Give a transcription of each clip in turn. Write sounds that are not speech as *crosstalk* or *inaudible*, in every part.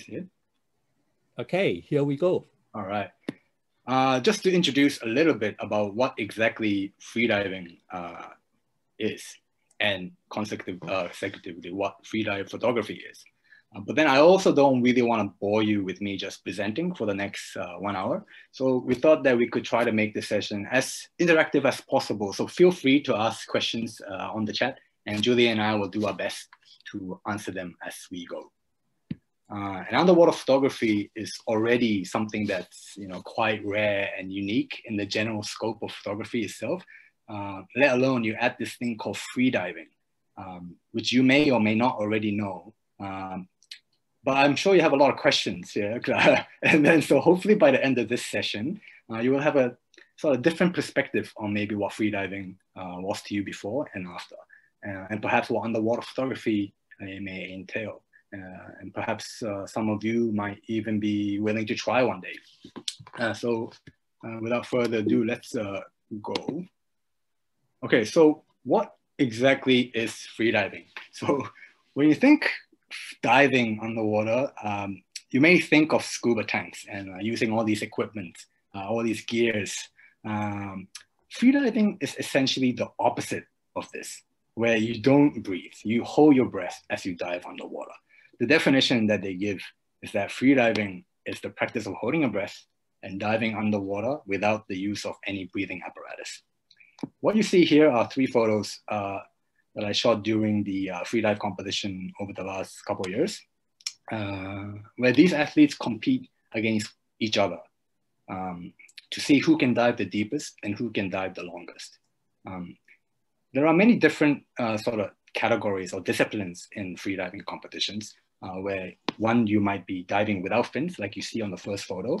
see it? Okay, here we go. All right. Uh, just to introduce a little bit about what exactly freediving uh, is and consecutive, uh, consecutively what freedive photography is. Uh, but then I also don't really want to bore you with me just presenting for the next uh, one hour. So we thought that we could try to make the session as interactive as possible. So feel free to ask questions uh, on the chat and Julia and I will do our best to answer them as we go. Uh, and underwater photography is already something that's you know quite rare and unique in the general scope of photography itself. Uh, let alone you add this thing called freediving, um, which you may or may not already know. Um, but I'm sure you have a lot of questions here. *laughs* and then so hopefully by the end of this session, uh, you will have a sort of different perspective on maybe what freediving uh, was to you before and after, uh, and perhaps what underwater photography uh, may entail. Uh, and perhaps uh, some of you might even be willing to try one day. so without further ado, let's go. Okay, so what exactly is freediving? So when you think diving underwater, um, you may think of scuba tanks and uh, using all these equipment, uh, all these gears. Um, freediving is essentially the opposite of this, where you don't breathe. You hold your breath as you dive underwater. The definition that they give is that freediving is the practice of holding a breath and diving underwater without the use of any breathing apparatus. What you see here are three photos uh, that I shot during the uh, free dive competition over the last couple of years, uh, where these athletes compete against each other um, to see who can dive the deepest and who can dive the longest. Um, there are many different uh, sort of categories or disciplines in freediving competitions, uh, where one, you might be diving without fins, like you see on the first photo,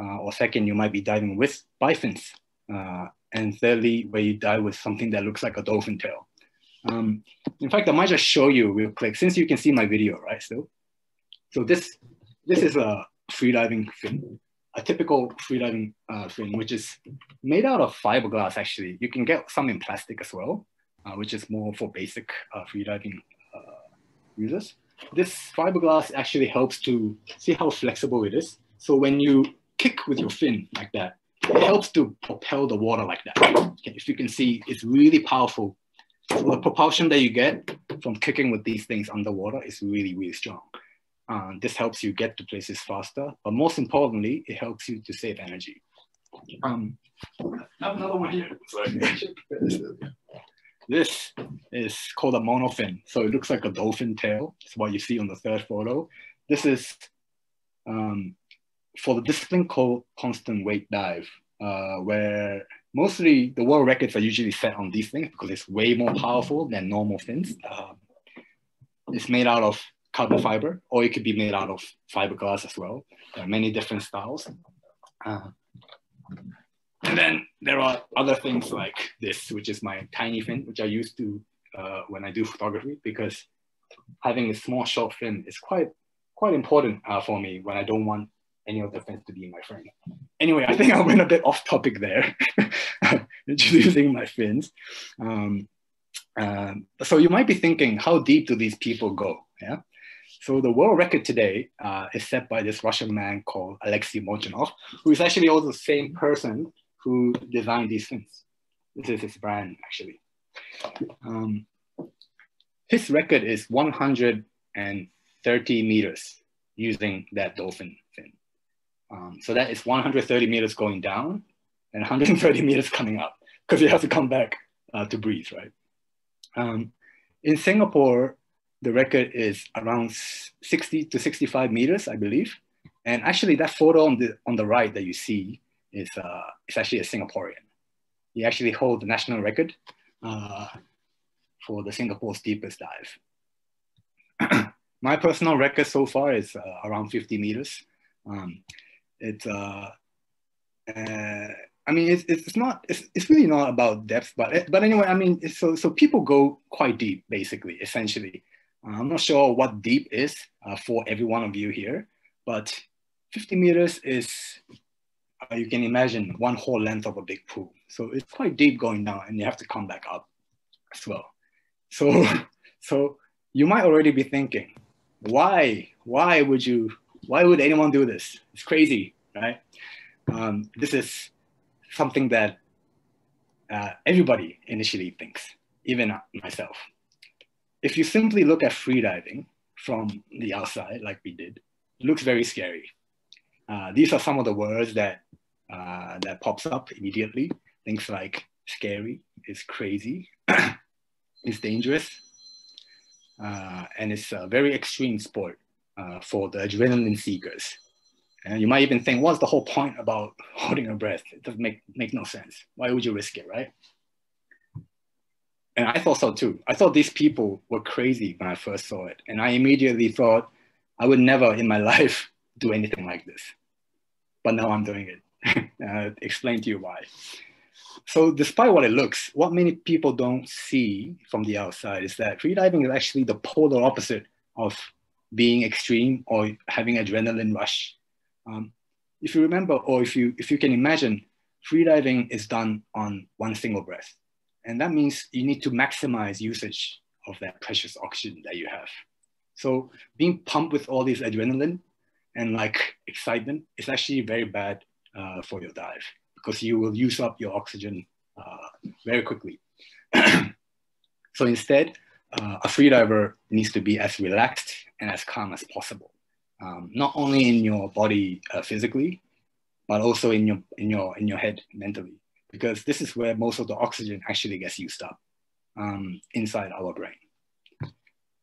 uh, or second, you might be diving with by fins, uh, and thirdly, where you dive with something that looks like a dolphin tail. Um, in fact, I might just show you real quick, since you can see my video, right, still. So this, this is a freediving fin, a typical freediving uh, fin, which is made out of fiberglass, actually. You can get some in plastic as well, uh, which is more for basic uh, freediving uh, users. This fiberglass actually helps to, see how flexible it is? So when you kick with your fin like that, it helps to propel the water like that. Okay, if you can see, it's really powerful the propulsion that you get from kicking with these things underwater is really, really strong. Uh, this helps you get to places faster, but most importantly, it helps you to save energy. Um, I have another one here. *laughs* this is called a monofin. So it looks like a dolphin tail. It's what you see on the third photo. This is um, for the discipline called constant weight dive, uh, where mostly the world records are usually set on these things because it's way more powerful than normal fins. Uh, it's made out of carbon fiber, or it could be made out of fiberglass as well. There are many different styles. Uh, and then there are other things like this, which is my tiny fin, which I use to uh, when I do photography because having a small short fin is quite quite important uh, for me when I don't want any of the fins to be my friend. Anyway, I think I went a bit off topic there, *laughs* introducing my fins. Um, um, so you might be thinking, how deep do these people go? Yeah. So the world record today uh, is set by this Russian man called Alexei Molchanov, who is actually also the same person who designed these fins. This is his brand, actually. Um, his record is 130 meters using that dolphin fin. Um, so that is 130 meters going down and 130 *laughs* meters coming up because you have to come back uh, to breathe, right? Um, in Singapore, the record is around 60 to 65 meters, I believe. And actually that photo on the, on the right that you see is, uh, is actually a Singaporean. He actually holds the national record uh, for the Singapore's deepest dive. *clears throat* My personal record so far is uh, around 50 meters. Um, it's uh, uh I mean, it's, it's not, it's, it's really not about depth, but, but anyway, I mean, so, so people go quite deep, basically, essentially. I'm not sure what deep is uh, for every one of you here, but 50 meters is, uh, you can imagine one whole length of a big pool. So it's quite deep going down and you have to come back up as well. So, *laughs* so you might already be thinking, why, why would you Why would anyone do this? It's crazy, right? Um, this is something that uh, everybody initially thinks, even myself. If you simply look at freediving from the outside, like we did, it looks very scary. Uh, these are some of the words that uh, that pops up immediately. Things like scary, it's crazy, *clears throat* it's dangerous, uh, and it's a very extreme sport uh, for the adrenaline seekers. And you might even think, what's the whole point about *laughs* holding your breath? It doesn't make, make no sense. Why would you risk it, right? And I thought so too. I thought these people were crazy when I first saw it. And I immediately thought I would never in my *laughs* life do anything like this. But now I'm doing it. *laughs* uh, explain to you why. So despite what it looks, what many people don't see from the outside is that freediving is actually the polar opposite of being extreme or having adrenaline rush. Um, if you remember, or if you, if you can imagine, freediving is done on one single breath. And that means you need to maximize usage of that precious oxygen that you have. So being pumped with all this adrenaline and like excitement is actually very bad uh, for your dive because you will use up your oxygen uh, very quickly. *clears throat* so instead, uh, a freediver needs to be as relaxed and as calm as possible, um, not only in your body uh, physically, but also in your in your in your head mentally, because this is where most of the oxygen actually gets used up um, inside our brain.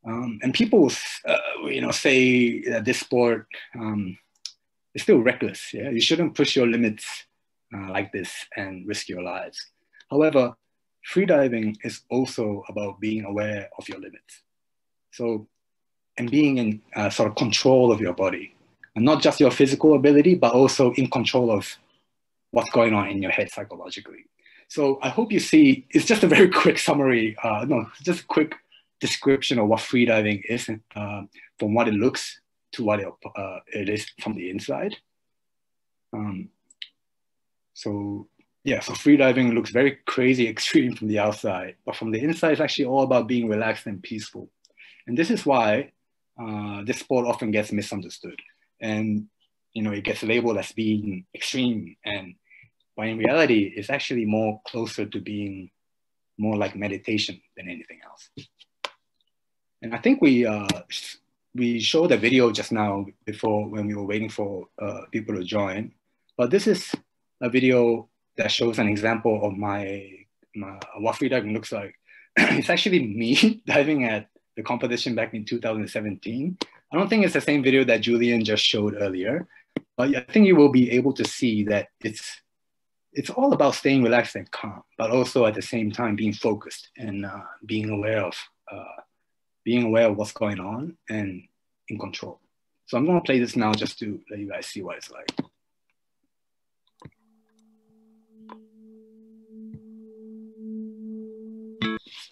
Um, and people, uh, you know, say that this sport um, is still reckless. Yeah, you shouldn't push your limits uh, like this and risk your lives. However, freediving is also about being aware of your limits. So, and being in uh, sort of control of your body, and not just your physical ability, but also in control of what's going on in your head psychologically. So I hope you see, it's just a very *laughs* quick summary, uh, no, just a quick description of what freediving is uh, from what it looks to what it, uh, it is from the inside. Um, so yeah, so freediving looks very crazy, *laughs* extreme from the outside, but from the inside, it's actually all about being relaxed and peaceful. And this is why uh, this sport often gets misunderstood. And, you know, it gets labeled as being extreme. And but in reality, it's actually more closer to being more like meditation than anything else. And I think we, uh, we showed a video just now before when we were waiting for uh, people to join. But this is a video that shows an example of my, my what free diving looks like. *clears throat* it's actually me *laughs* diving at the competition back in 2017. I don't think it's the same video that Julian just showed earlier, but I think you will be able to see that it's it's all about staying relaxed and calm, but also at the same time being focused and uh, being aware of uh, being aware of what's going on and in control. So I'm going to play this now just to let you guys see what it's like.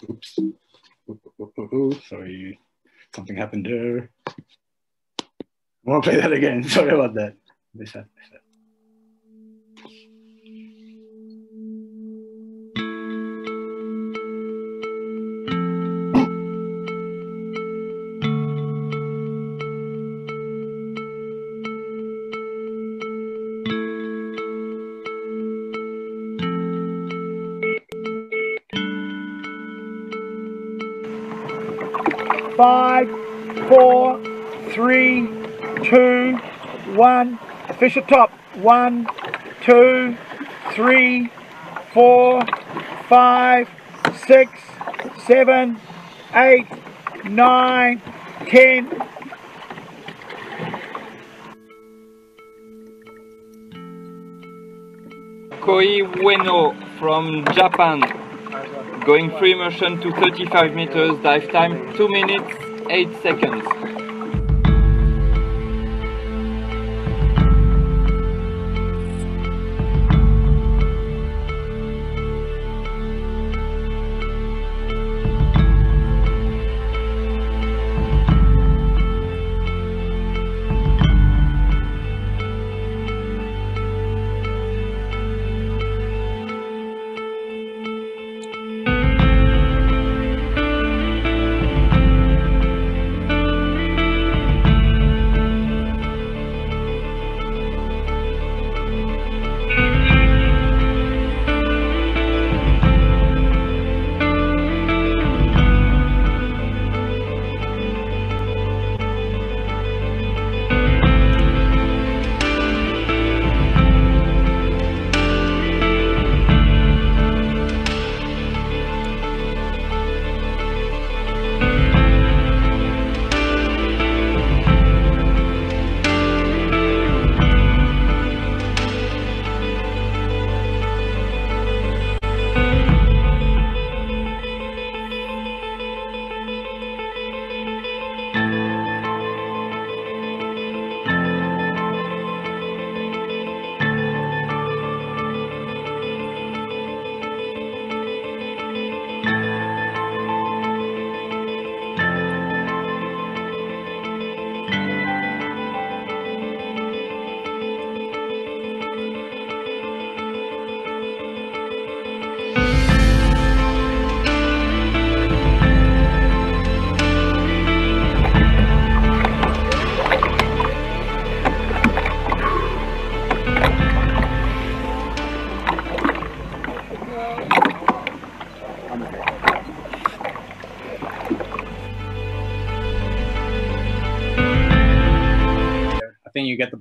Oops. Sorry, something happened there. I want to play that again. *laughs* Sorry about that. Miss that. Five, four, three, two, one. Fish at top. One, two, three, four, five, six, seven, eight, nine, ten. Kohei Ueno from Japan Going free immersion to 35 meters, dive time 2 minutes 8 seconds.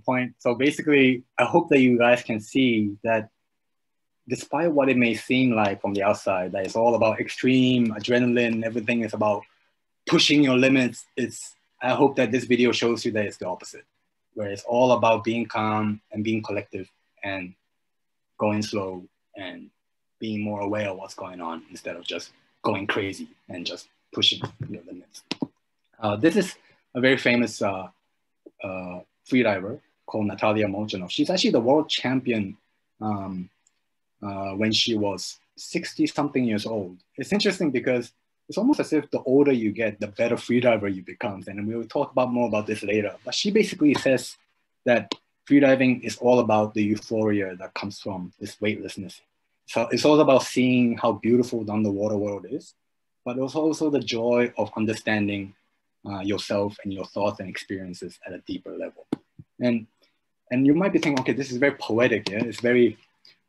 Point. So basically, I hope that you guys can see that despite what it may seem like from the outside, that it's all about extreme adrenaline, everything is about pushing your limits. It's I hope that this video shows you that it's the opposite, where it's all about being calm and being collective and going slow and being more aware of what's going on instead of just going crazy and just pushing your limits. Uh, this is a very famous uh, uh, freediver called Natalia Molchanov. She's actually the world champion um, uh, when she was 60 something years old. It's interesting because it's almost as if the older you get, the better freediver you become. And we will talk about more about this later. But she basically says that freediving is all about the euphoria that comes from this weightlessness. So it's all about seeing how beautiful the underwater world is, but it's also the joy of understanding uh, yourself and your thoughts and experiences at a deeper level. And and you might be thinking, okay, this is very poetic, yeah, it's very,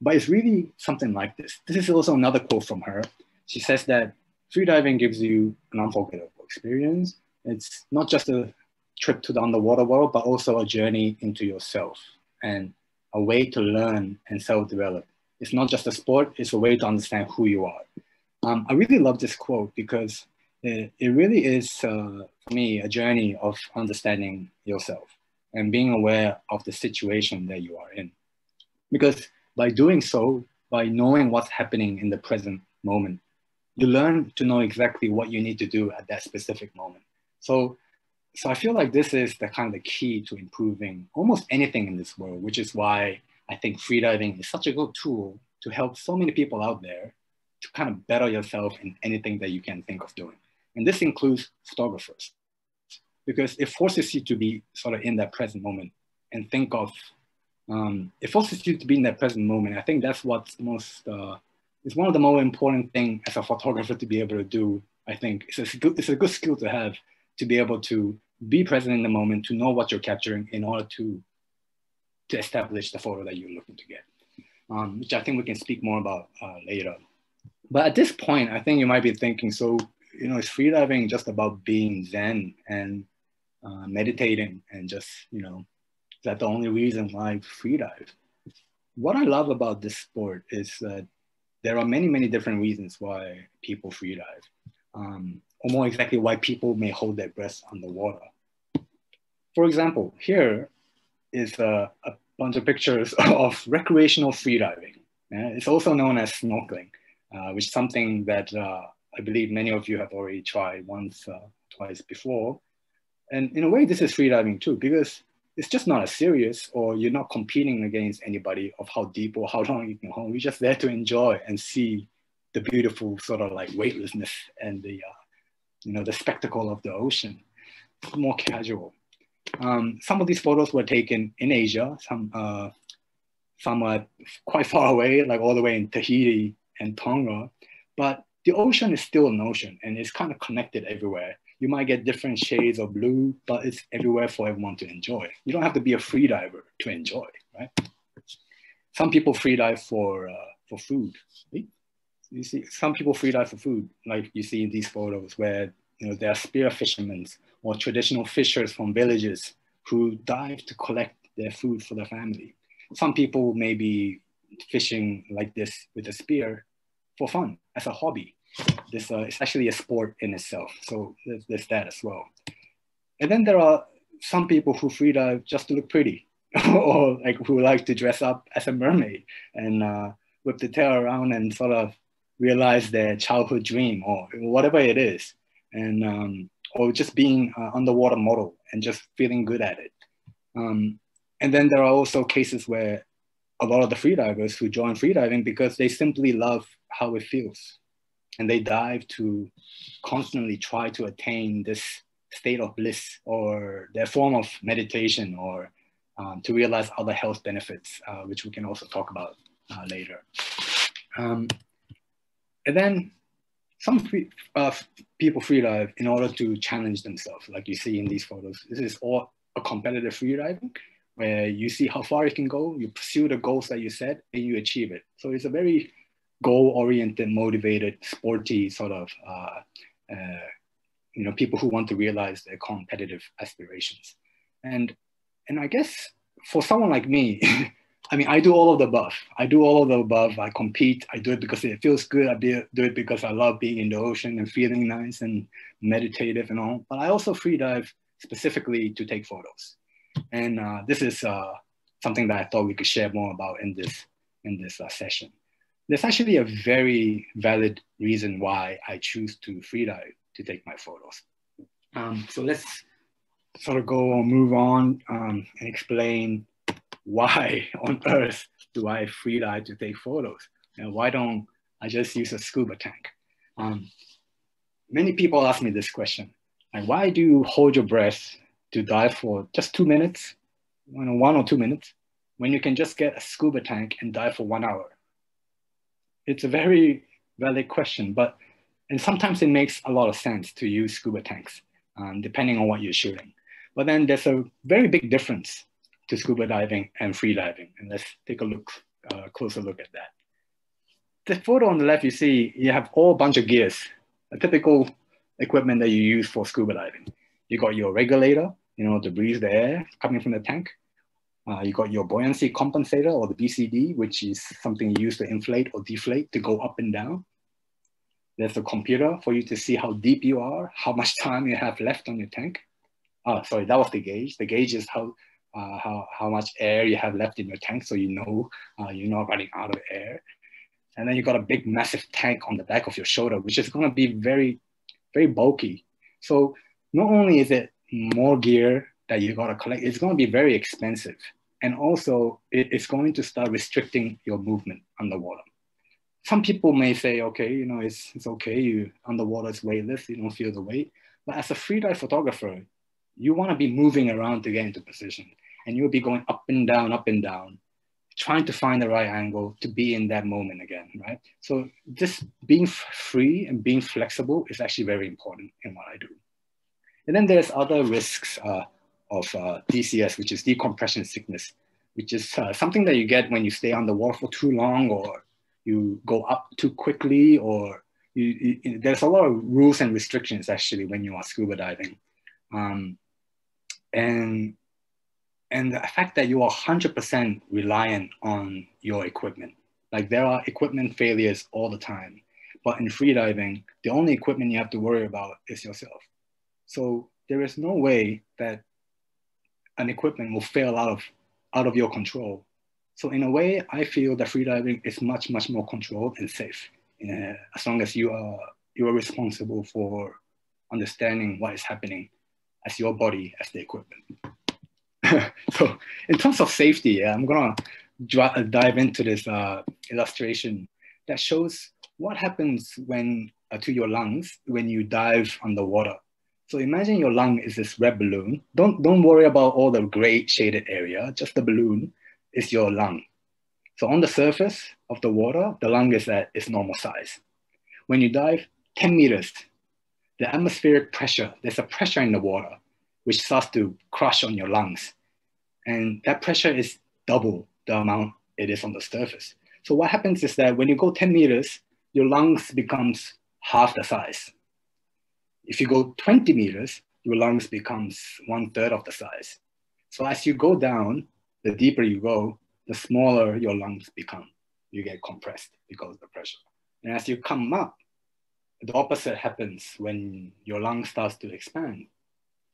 but it's really something like this. This is also another quote from her. She says that freediving gives you an unforgettable experience. It's not just a trip to the underwater world, but also a journey into yourself and a way to learn and self-develop. It's not just a sport, it's a way to understand who you are. Um, I really love this quote because it, it really is, uh, for me, a journey of understanding yourself and being aware of the situation that you are in. Because by doing so, by knowing what's happening in the present moment, you learn to know exactly what you need to do at that specific moment. So, so I feel like this is the kind of the key to improving almost anything in this world, which is why I think freediving is such a good tool to help so many people out there to kind of better yourself in anything that you can think of doing. And this includes photographers because it forces you to be sort of in that present moment and think of um, it forces you to be in that present moment. I think that's what's most uh, it's one of the more important thing as a photographer to be able to do. I think it's a good it's a good skill to have to be able to be present in the moment, to know what you're capturing in order to to establish the photo that you're looking to get, um, which I think we can speak more about uh, later. But at this point, I think you might be thinking, so you know, is freediving just about being zen and uh, meditating and just, you know, is that the only reason why freedive? What I love about this sport is that there are many, many different reasons why people freedive, um, or more exactly why people may hold their breath underwater. For example, here is a, a bunch of pictures *laughs* of recreational freediving. Yeah? It's also known as snorkeling, uh, which is something that uh, I believe many of you have already tried once, uh, twice before. And in a way, this is freediving too, because it's just not as serious or you're not competing against anybody of how deep or how long you can hold. You're just there to enjoy and see the beautiful sort of like weightlessness and the, uh, you know, the spectacle of the ocean. It's more casual. Um, some of these photos were taken in Asia, some, uh, some are quite far away, like all the way in Tahiti and Tonga, but the ocean is still an ocean and it's kind of connected everywhere you might get different shades of blue, but it's everywhere for everyone to enjoy. You don't have to be a free diver to enjoy, right? Some people free dive for, uh, for food. You see, some people free dive for food, like you see in these photos where you know, there are spear fishermen or traditional fishers from villages who dive to collect their food for their family. Some people may be fishing like this with a spear for fun as a hobby this uh, it's actually a sport in itself. So there's, there's that as well. And then there are some people who freedive just to look pretty, *laughs* or like who like to dress up as a mermaid and uh, whip the tail around and sort of realize their childhood dream or whatever it is, and um, or just being an underwater model and just feeling good at it. Um, and then there are also cases where a lot of the freedivers who join freediving because they simply love how it feels and they dive to constantly try to attain this state of bliss or their form of meditation or um, to realize other health benefits, uh, which we can also talk about uh, later. Um, and then some free, uh, people freedive in order to challenge themselves, like you see in these photos. This is all a competitive free freediving where you see how far you can go, you pursue the goals that you set, and you achieve it. So it's a very goal-oriented, motivated, sporty sort of, uh, uh, you know, people who want to realize their competitive aspirations. And, and I guess for someone like me, *laughs* I mean, I do all of the above. I do all of the above. I compete. I do it because it feels good. I do it because I love being in the ocean and feeling nice and meditative and all. But I also free dive specifically to take photos. And uh, this is uh, something that I thought we could share more about in this in this uh, session. There's actually a very valid reason why I choose to freedive to take my photos. Um, so let's sort of go and move on um, and explain why *laughs* on earth do I freedive to take photos? And why don't I just use a scuba tank? Um, many people ask me this question, like why do you hold your breath to dive for just two minutes, one or two minutes, when you can just get a scuba tank and dive for one hour? It's a very valid question, but and sometimes it makes a lot of sense to use scuba tanks, um, depending on what you're shooting. But then there's a very big difference to scuba diving and free diving. And let's take a look, uh, closer look at that. The photo on the left, you see you have all bunch of gears, a typical equipment that you use for scuba diving. You got your regulator, you know, to breathe the air coming from the tank. Uh, you got your buoyancy compensator or the BCD, which is something you use to inflate or deflate to go up and down. There's a computer for you to see how deep you are, how much time you have left on your tank. Oh, sorry, that was the gauge. The gauge is how uh, how, how much air you have left in your tank so you know uh, you're not running out of air. And then you got a big massive tank on the back of your shoulder, which is gonna be very, very bulky. So not only is it more gear that you gotta collect, it's gonna be very expensive. And also it, it's going to start restricting your movement underwater. Some people may say, okay, you know, it's, it's okay, you underwater is weightless, you don't feel the weight. But as a freedive photographer, you want to be moving around to get into position and you'll be going up and down, up and down, trying to find the right angle to be in that moment again, right? So just being free and being flexible is actually very important in what I do. And then there's other risks uh, of uh, DCS, which is decompression sickness, which is uh, something that you get when you stay underwater for too long or you go up too quickly or you, you, there's a lot of rules and restrictions actually when you are scuba diving. Um, and and the fact that you are 100% reliant on your equipment. Like there are equipment failures all the time, but in freediving, the only equipment you have to worry about is yourself. So there is no way that an equipment will fail out of, out of your control. So in a way, I feel that freediving is much, much more controlled and safe uh, as long as you are, you are responsible for understanding what is happening as your body as the equipment. *laughs* so in terms of safety, I'm gonna dive into this uh, illustration that shows what happens when uh, to your lungs when you dive underwater. So imagine your lung is this red balloon. Don't, don't worry about all the gray shaded area, just the balloon is your lung. So on the surface of the water, the lung is at its normal size. When you dive 10 meters, the atmospheric pressure, there's a pressure in the water which starts to crush on your lungs. And that pressure is double the amount it is on the surface. So what happens is that when you go 10 meters, your lungs becomes half the size. If you go 20 meters, your lungs becomes one third of the size. So as you go down, the deeper you go, the smaller your lungs become. You get compressed because of the pressure. And as you come up, the opposite happens when your lung starts to expand.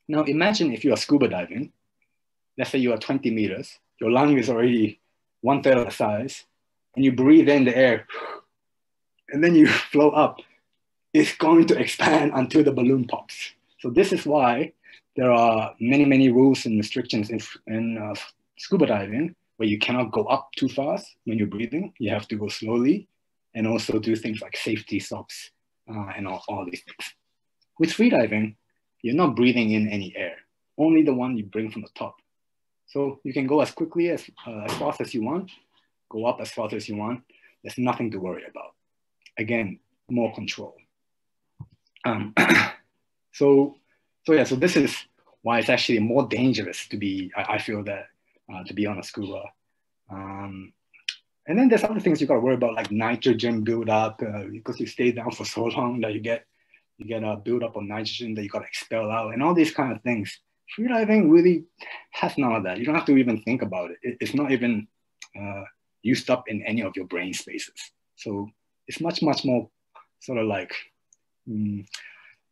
Now imagine if you are scuba diving, let's say you are 20 meters, your lung is already one third of the size, and you breathe in the air, and then you *laughs* flow up, it's going to expand until the balloon pops. So this is why there are many, many rules and restrictions in, in uh, scuba diving where you cannot go up too fast when you're breathing. You have to go slowly and also do things like safety stops uh, and all, all these things. With freediving, you're not breathing in any air, only the one you bring from the top. So you can go as quickly as, uh, as fast as you want, go up as fast as you want. There's nothing to worry about. Again, more control. Um, *clears throat* so, so yeah, so this is why it's actually more dangerous to be, I, I feel that, uh, to be on a scuba. Um, and then there's other things you got to worry about, like nitrogen buildup, uh, because you stay down for so long that you get you get a buildup of nitrogen that you got to expel out, and all these kind of things. Freediving really has none of that. You don't have to even think about it. it it's not even uh, used up in any of your brain spaces. So it's much, much more sort of like, um,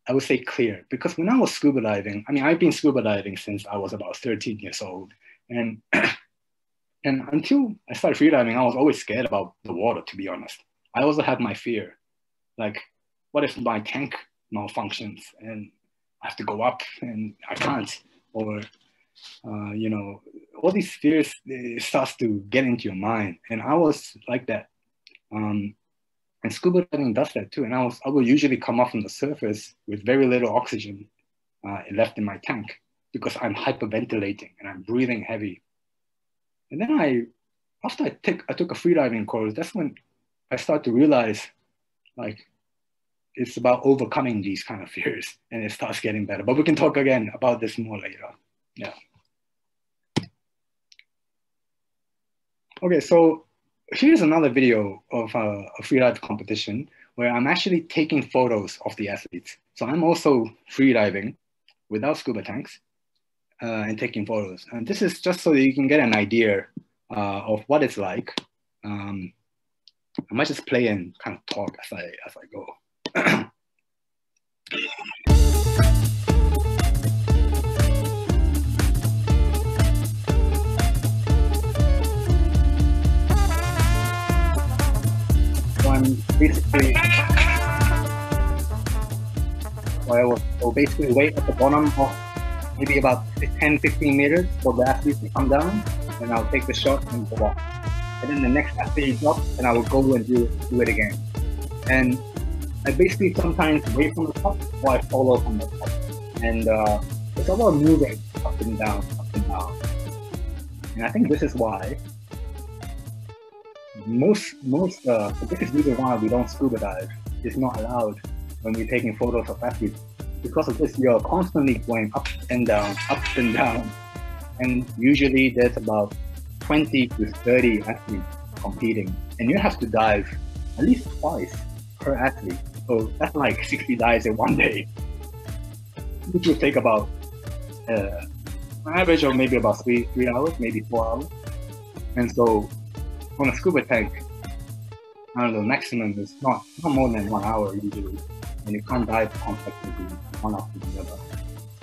I would say clear. Because when I was scuba diving, I mean, I've been scuba diving since I was about 13 years old. And *clears throat* And until I started freediving, I was always scared about the water, to be honest. I also had my fear. Like, what if my tank malfunctions and I have to go up and I can't? Or, uh, you know, all these fears starts to get into your mind. And I was like that. Um, and scuba diving does that too. And I was I will usually come up from the surface with very little oxygen uh, left in my tank because I'm hyperventilating and I'm breathing heavy and then I, after I took I took a freediving course, that's when I start to realize, like, it's about overcoming these kind of fears, and it starts getting better. But we can talk again about this more later. Yeah. Okay, so here's another video of a, a freedive competition where I'm actually taking photos of the athletes. So I'm also freediving without scuba tanks uh, and taking photos. And this is just so that you can get an idea uh, of what it's like. Um, I might just play and kind of talk as I, as I go. *clears throat* basically, I so basically wait at the bottom of maybe about 10, 15 meters for the athlete to come down, and I'll take the shot and go off. And then the next athlete drops, and I will go and do, do it again. And I basically sometimes wait from the top or I follow from the top. And uh, it's a lot of moving up and down, up and down. And I think this is why most, most, uh, the biggest reason why we don't scuba dive is not allowed when we're taking photos of athletes because of this, you're constantly going up and down, up and down. And usually there's about 20 to 30 athletes competing. And you have to dive at least twice per athlete. So that's like 60 dives in one day, which will take about uh, an average of maybe about three, three hours, maybe four hours. And so on a scuba tank, I don't know, maximum is not, not more than one hour usually. And you can't dive consecutively one after the other.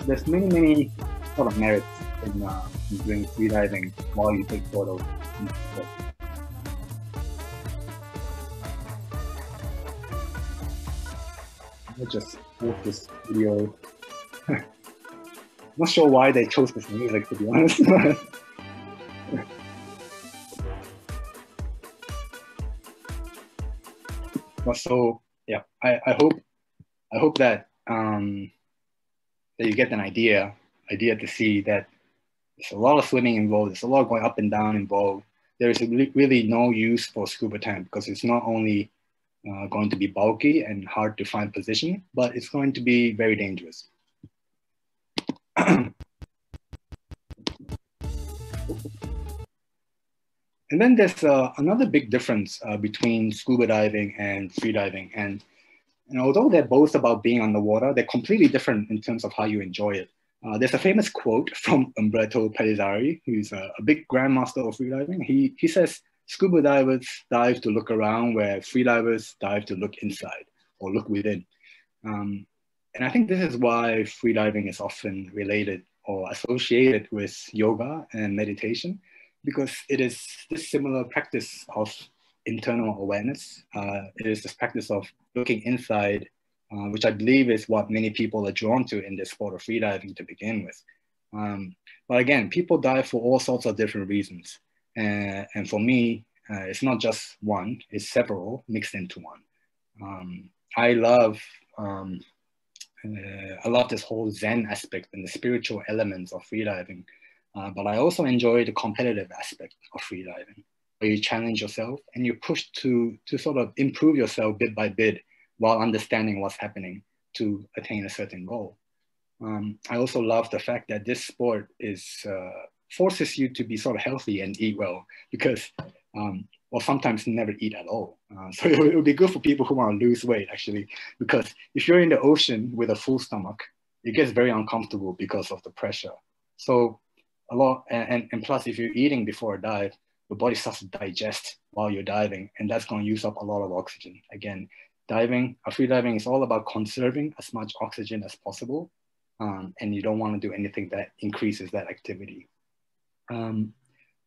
There's many, many sort of merits in, uh, in doing freediving while you take photos. I just watch this video. *laughs* Not sure why they chose this music to be honest. *laughs* so yeah, I, I hope I hope that um, that you get an idea, idea to see that there's a lot of swimming involved. There's a lot going up and down involved. There is really no use for scuba tank because it's not only uh, going to be bulky and hard to find position, but it's going to be very dangerous. *clears throat* and then there's uh, another big difference uh, between scuba diving and freediving. And and although they're both about being underwater, they're completely different in terms of how you enjoy it. Uh, there's a famous quote from Umberto Pelizzari, who's a, a, big grandmaster of freediving. He, he says, scuba divers dive to look around where freedivers dive to look inside or look within. Um, and I think this is why freediving is often related or associated with yoga and meditation, because it is this similar practice of internal awareness. Uh, it is this practice of looking inside, uh, which I believe is what many people are drawn to in this sport of freediving to begin with. Um, but again, people dive for all sorts of different reasons. Uh, and for me, uh, it's not just one, it's several mixed into one. Um, I love um, uh, I love this whole Zen aspect and the spiritual elements of freediving, uh, but I also enjoy the competitive aspect of freediving where you challenge yourself and you push to, to sort of improve yourself bit by bit while understanding what's happening to attain a certain goal. Um, I also love the fact that this sport is uh, forces you to be sort of healthy and eat well because um, or sometimes never eat at all. Uh, so *laughs* it would be good for people who want to lose weight actually, because if you're in the ocean with a full stomach, it gets very uncomfortable because of the pressure. So a lot, and, and plus if you're eating before a dive, your body starts to digest while you're diving, and that's going to use up a lot of oxygen. Again, diving, free diving is all about conserving as much oxygen as possible, um, and you don't want to do anything that increases that activity. Um,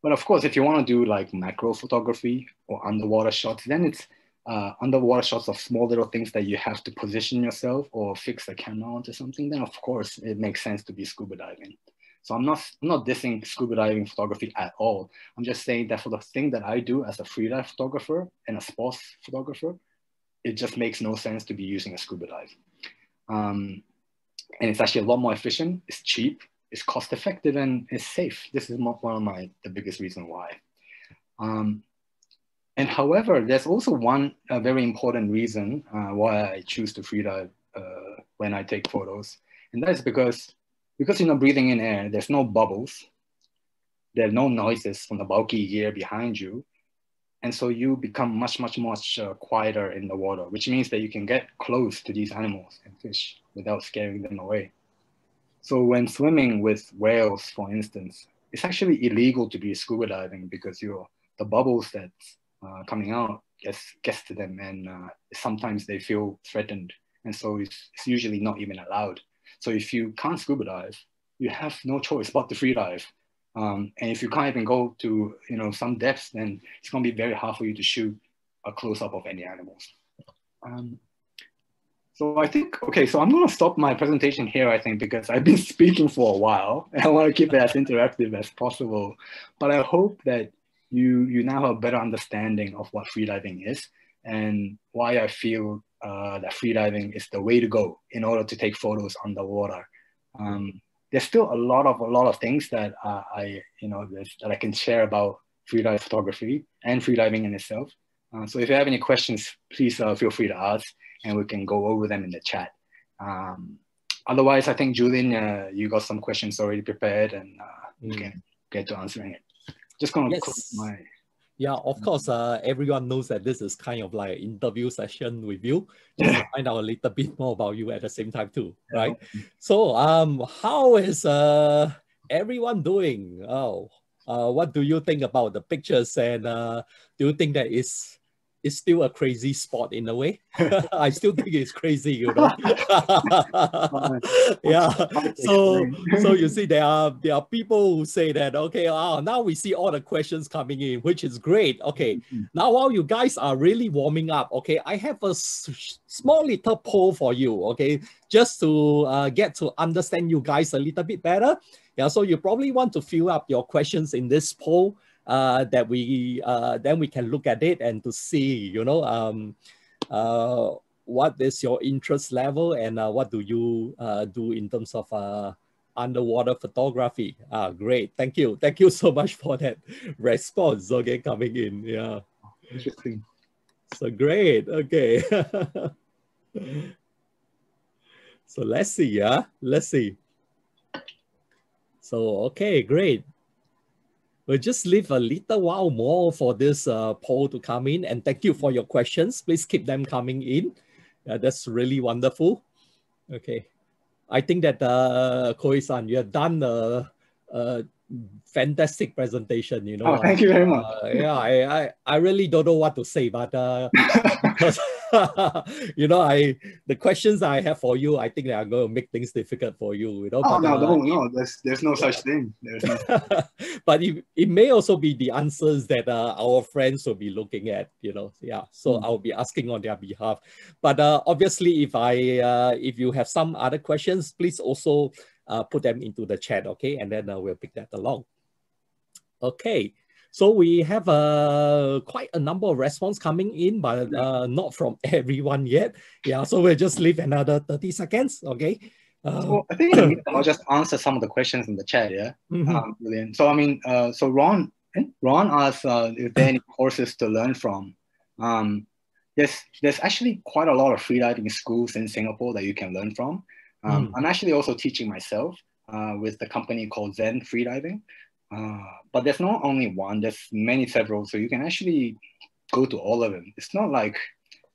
but of course, if you want to do like macro photography or underwater shots, then it's uh, underwater shots of small little things that you have to position yourself or fix the camera onto something, then of course it makes sense to be scuba diving. So I'm not, I'm not dissing scuba diving photography at all. I'm just saying that for the thing that I do as a freedive photographer and a sports photographer, it just makes no sense to be using a scuba dive. Um, and it's actually a lot more efficient, it's cheap, it's cost effective and it's safe. This is one of my, the biggest reason why. Um, and however, there's also one very important reason uh, why I choose to freedive uh, when I take photos. And that is because, because you're not breathing in air, there's no bubbles, there are no noises from the bulky gear behind you. And so you become much, much, much uh, quieter in the water, which means that you can get close to these animals and fish without scaring them away. So when swimming with whales, for instance, it's actually illegal to be scuba diving because you're, the bubbles that's uh, coming out gets, gets to them and uh, sometimes they feel threatened. And so it's, it's usually not even allowed. So if you can't scuba dive, you have no choice but to free dive. Um, and if you can't even go to you know some depths, then it's going to be very hard for you to shoot a close up of any animals. Um, so I think, okay, so I'm gonna stop my presentation here, I think, because I've been *laughs* speaking for a while and I wanna keep it as interactive as possible. But I hope that you, you now have a better understanding of what freediving is and why I feel uh, that freediving is the way to go in order to take photos underwater. Um, there's still a lot of a lot of things that uh, I you know that I can share about freedive photography and freediving in itself. Uh, so if you have any questions, please uh, feel free to ask and we can go over them in the chat. Um, otherwise, I think Julian, uh, you got some questions already prepared and uh, mm. we can get to answering it. Just gonna yes. close my. Yeah, of course, uh, everyone knows that this is kind of like interview session with you, just to find out a little bit more about you at the same time too, right? Yeah. So, um, how is uh everyone doing? Oh, uh, what do you think about the pictures and uh, do you think that is it's still a crazy spot in a way. *laughs* *laughs* I still think it's crazy, you know. *laughs* yeah. So so you see there are there are people who say that okay, oh, now we see all the questions coming in, which is great. Okay. Mm-hmm. Now while you guys are really warming up, okay, I have a small little poll for you, okay, just to uh, get to understand you guys a little bit better. Yeah, so you probably want to fill up your questions in this poll uh, that we uh, then we can look at it and to see, you know, um, uh, what is your interest level and uh, what do you uh, do in terms of uh, underwater photography. Ah, great. Thank you. Thank you so much for that *laughs* response. Okay, coming in. Yeah. Interesting. So great. Okay. *laughs* so let's see. Yeah. Let's see. So, okay, great. We'll just leave a little while more for this uh, poll to come in. And thank you for your questions. Please keep them coming in. Yeah, that's really wonderful. Okay. I think that uh, Kohei-san, you have done a, a fantastic presentation, you know. Oh, thank you very much. Uh, yeah, I, I, I really don't know what to say, but uh, because *laughs* *laughs* you know, I the questions I have for you, I think they are going to make things difficult for you. You know, oh, but, no, uh, no, no, there's there's no such thing. There's no... *laughs* but it, it may also be the answers that uh, our friends will be looking at. You know, yeah. So mm. I'll be asking on their behalf. But uh, obviously, if I uh, if you have some other questions, please also uh, put them into the chat. Okay, and then uh, we'll pick that along. Okay. So we have uh, quite a number of response coming in, but uh, not from *laughs* everyone yet. Yeah, so we'll just leave another 30 seconds, okay? Uh, so I think *clears throat* I'll just answer some of the questions in the chat, yeah? Mm -hmm. um, brilliant. So I mean, uh, so Ron, eh, Ron asked uh, if there are any courses to learn from. Um, there's, there's actually quite a lot of freediving schools in Singapore that you can learn from. Um, mm. I'm actually also teaching myself uh, with the company called Zen Freediving. *sighs* But there's not only one, there's many several. So you can actually go to all of them. It's not like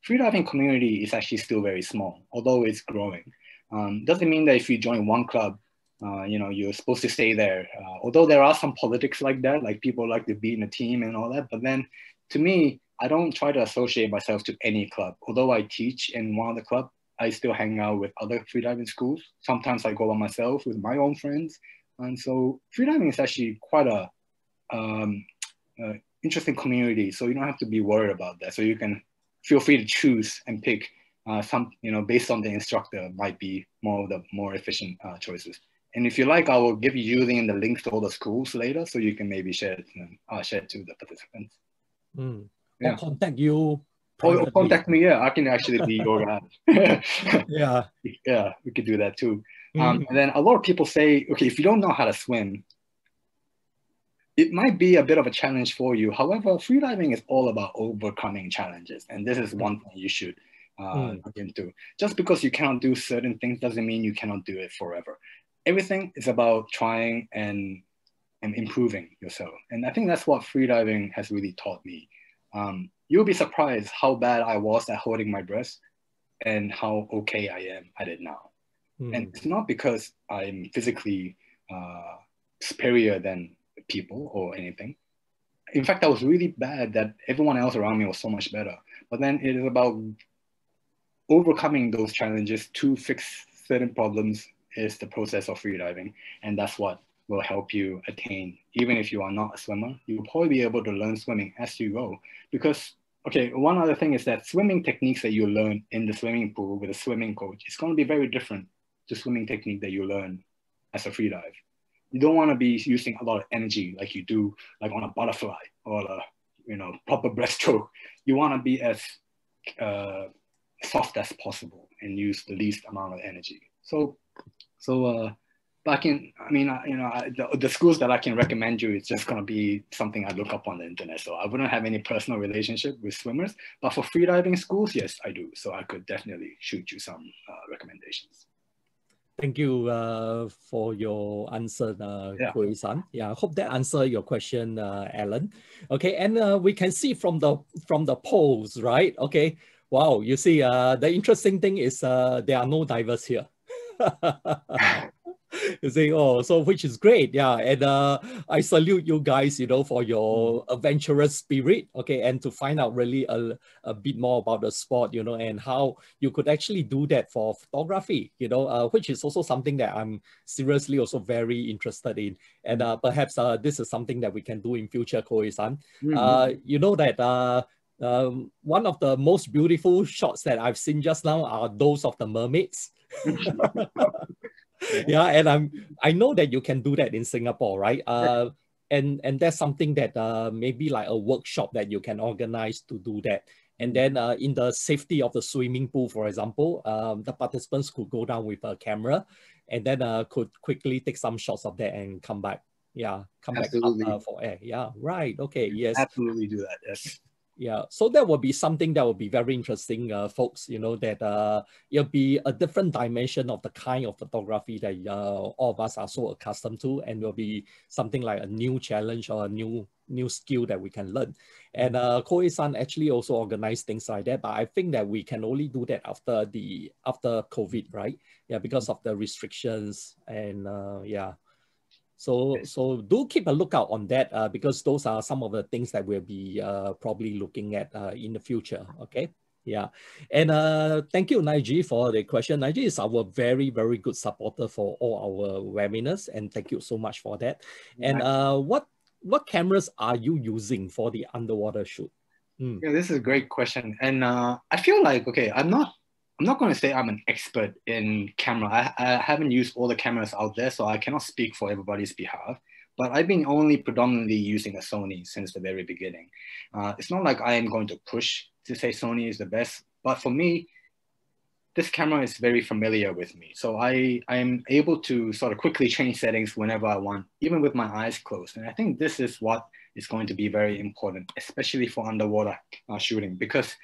freediving community is actually still very small, although it's growing. Um, doesn't mean that if you join one club, uh, you know, you're supposed to stay there. Uh, although there are some politics like that, like people like to be in a team and all that. But then to me, I don't try to associate myself to any club. Although I teach in one of the club, I still hang out with other freediving schools. Sometimes I go by myself with my own friends. And so freediving is actually quite a um, uh, interesting community. So you don't have to be worried about that. So you can feel free to choose and pick uh, some, you know, based on the instructor might be more of the more efficient uh, choices. And if you like, I will give you using the links to all the schools later, so you can maybe share it, uh, share it to the participants. Mm. Yeah. Or contact you. Or, contact me. Yeah, I can actually be your guy. *laughs* yeah. *laughs* Yeah, we could do that too. Um, and then a lot of people say, okay, if you don't know how to swim, it might be a bit of a challenge for you. However, freediving is all about overcoming challenges, and this is one thing you should uh, mm. look into. Just because you cannot do certain things doesn't mean you cannot do it forever. Everything is about trying and and improving yourself, and I think that's what freediving has really taught me. Um, you'll be surprised how bad I was at holding my breath, and how okay I am at it now. Mm. And it's not because I'm physically uh, superior than people or anything. In fact, I was really bad that everyone else around me was so much better. But then it is about overcoming those challenges to fix certain problems is the process of freediving. And that's what will help you attain, even if you are not a swimmer, you'll probably be able to learn swimming as you go. Because, okay, one other thing is that swimming techniques that you learn in the swimming pool with a swimming coach is going to be very different to swimming technique that you learn as a free dive you don't want to be using a lot of energy like you do like on a butterfly or a you know proper breaststroke. You want to be as uh, soft as possible and use the least amount of energy. So, so uh, but I can, I mean, I, you know, I, the, the schools that I can recommend you is just going to be something I look up on the internet. So I wouldn't have any personal relationship with swimmers, but for freediving schools, yes, I do. So I could definitely shoot you some uh, recommendations. Thank you uh, for your answer, uh, yeah. san Yeah, I hope that answer your question, uh, Alan. Okay, and uh, we can see from the from the polls, right? Okay, wow, you see, uh, the interesting thing is uh, there are no divers here. *laughs* *laughs* you say, oh, so which is great, yeah. And uh, I salute you guys, you know, for your adventurous spirit, okay, and to find out really a, a bit more about the sport, you know, and how you could actually do that for photography, you know, uh, which is also something that I'm seriously also very interested in. And uh, perhaps uh, this is something that we can do in future, Kohei-san. Mm-hmm. Uh, you know that uh, um, one of the most beautiful shots that I've seen just now are those of the mermaids. *laughs* yeah, and I'm I know that you can do that in Singapore, right? Uh, and and that's something that uh maybe like a workshop that you can organize to do that. And then uh, in the safety of the swimming pool, for example, um, the participants could go down with a camera and then uh, could quickly take some shots of that and come back. Yeah, come Absolutely. back up, uh, for air. Yeah, right. Okay, yes. Absolutely do that. Yes yeah so that will be something that will be very interesting uh, folks you know that uh, it'll be a different dimension of the kind of photography that uh, all of us are so accustomed to and will be something like a new challenge or a new new skill that we can learn. And uh Kohei-san actually also organized things like that but I think that we can only do that after the after COVID right? Yeah because of the restrictions and uh, yeah so, so do keep a lookout on that uh, because those are some of the things that we'll be uh, probably looking at uh, in the future. Okay. Yeah. And uh, thank you, Naiji, for the question. Naiji is our very, very good supporter for all our webinars. And thank you so much for that. And uh, what, what cameras are you using for the underwater shoot? Mm. Yeah, this is a great question. And uh, I feel like, okay, I'm not I'm not going to say I'm an expert in camera. I, I haven't used all the cameras out there, so I cannot speak for everybody's behalf. But I've been only predominantly using a Sony since the very beginning. Uh, it's not like I am going to push to say Sony is the best, but for me, this camera is very familiar with me. So I, I'm able to sort of quickly *laughs* change settings whenever I want, even with my eyes closed. And I think this is what is going to be very important, especially for underwater uh, shooting, because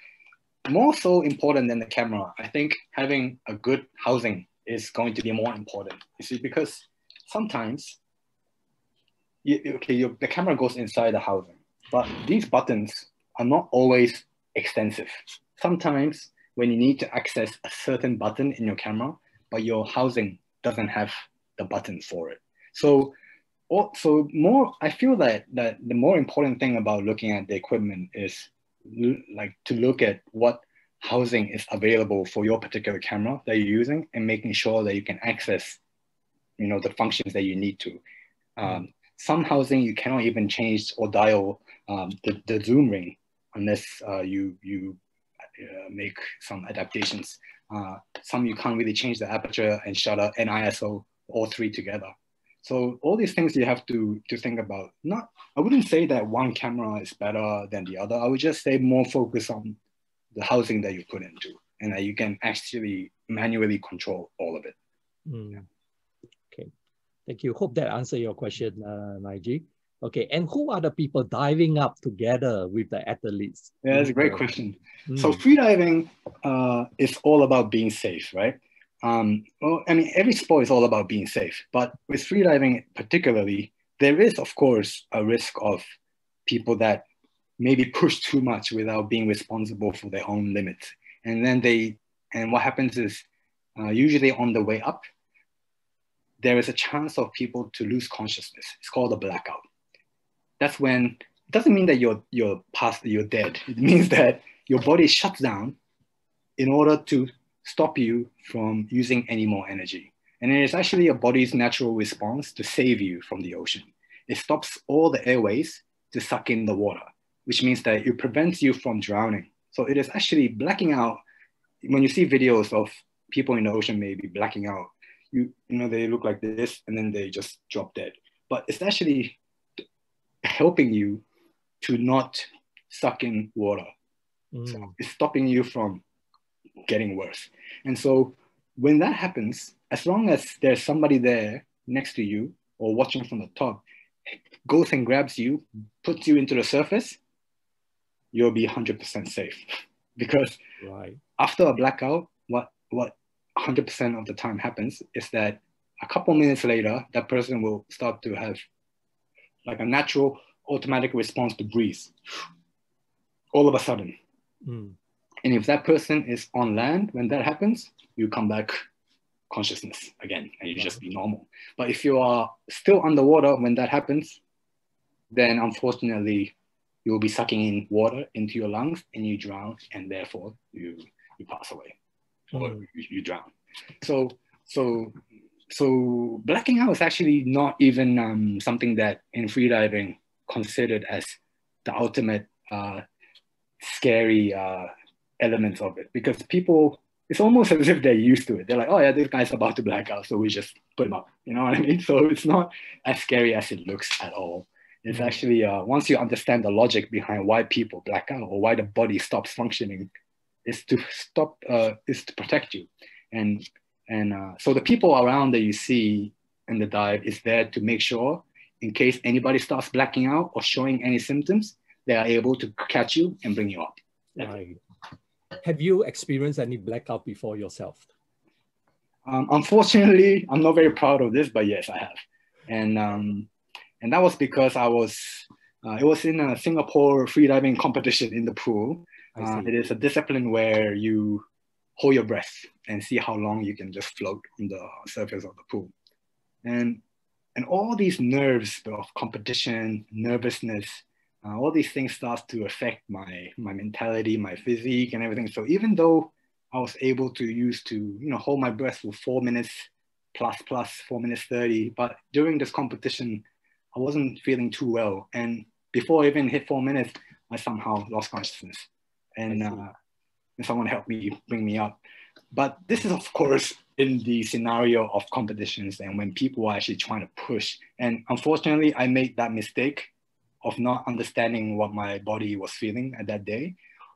more so important than the camera, I think having a good housing is going to be more important. You see, because sometimes, you, okay, you, the camera goes inside the housing, but these buttons are not always extensive. Sometimes when you need to access a certain button in your camera, but your housing doesn't have the button for it. So, so more, I feel that, that the more important thing about looking at the equipment is like to look at what housing is available for your particular camera that you're using and making sure that you can access, you know, the functions that you need to. Um, some housing you cannot even change or dial um, the, the zoom ring unless uh, you, you uh, make some adaptations. Uh, some you can't really change the aperture and shutter and ISO all three together. So all these things you have to, to think about. Not, I wouldn't say that one camera is better than the other. I would just say more focus on the housing that you put into and that you can actually manually control all of it. Mm. Okay, thank you. Hope that answer your question, uh, Naiji. Okay, and who are the people diving up together with the athletes? Yeah, that's a great question. Mm. So freediving uh, is all about being safe, right? Um, well, I mean, every sport is all about being safe, but with freediving particularly, there is, of course, a risk of people that maybe push too much without being responsible for their own limits. And then they, and what happens is uh, usually on the way up, there is a chance of people to lose consciousness. It's called a blackout. That's when, it doesn't mean that you're, you're past, you're dead. It means *laughs* that your body shuts down in order to stop you from using any more energy. And it is actually your body's natural response to save you from the ocean. It stops all the airways to suck in the water which means that it prevents you from drowning. So it is actually blacking out. When you see videos of people in the ocean maybe blacking out, you, you know, they look like this and then they just drop dead. But it's actually helping you to not suck in water. Mm. So it's stopping you from getting worse. And so when that happens, as long as there's somebody there next to you or watching from the top, goes and grabs you, puts you into the surface, you'll be 100% safe *laughs* because right. after a blackout what what 100% of the time happens is that a couple minutes later that person will start to have like a natural automatic response to breathe all of a sudden mm. And if that person is on land when that happens you come back consciousness again and you right. just be normal but if you are still underwater when that happens then unfortunately you will be sucking in water into your lungs and you drown and therefore you you pass away or mm. you, you, drown so so so blacking out is actually not even um, something that in freediving considered as the ultimate uh, scary uh, elements of it because people it's almost as if they're used to it they're like oh yeah this guy's about to black out so we just put him up you know what i mean *laughs* so it's not as scary as it looks at all it's mm-hmm. actually uh, once you understand the logic behind why people black out or why the body stops functioning, is to stop uh, is to protect you, and and uh, so the people around that you see in the dive is there to make sure in case anybody starts blacking out or showing any symptoms, they are able to catch you and bring you up. Right. Have you experienced any blackout before yourself? Um, unfortunately, I'm not very proud of this, but yes, I have. And um, and that was because I was, uh, it was in a Singapore freediving competition in the pool. Uh, it is a discipline where you hold your breath and see how long you can just float on the surface of the pool. And, and all these nerves of competition, nervousness, uh, all these things start to affect my, my mentality, my physique and everything. So even though I was able to use to, you know, hold my breath for four minutes plus plus four minutes 30, but during this competition, I wasn't feeling too well. And before I even hit four minutes, I somehow lost consciousness. And, uh, and someone helped me bring me up. But this is, of course, in the scenario of competitions and when people are actually trying to push. And unfortunately, I made that mistake of not understanding what my body was feeling at that day.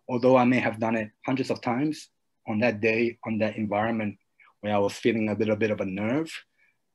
Although I may have done it hundreds of times on that day, on that environment where I was feeling a little bit of a nerve,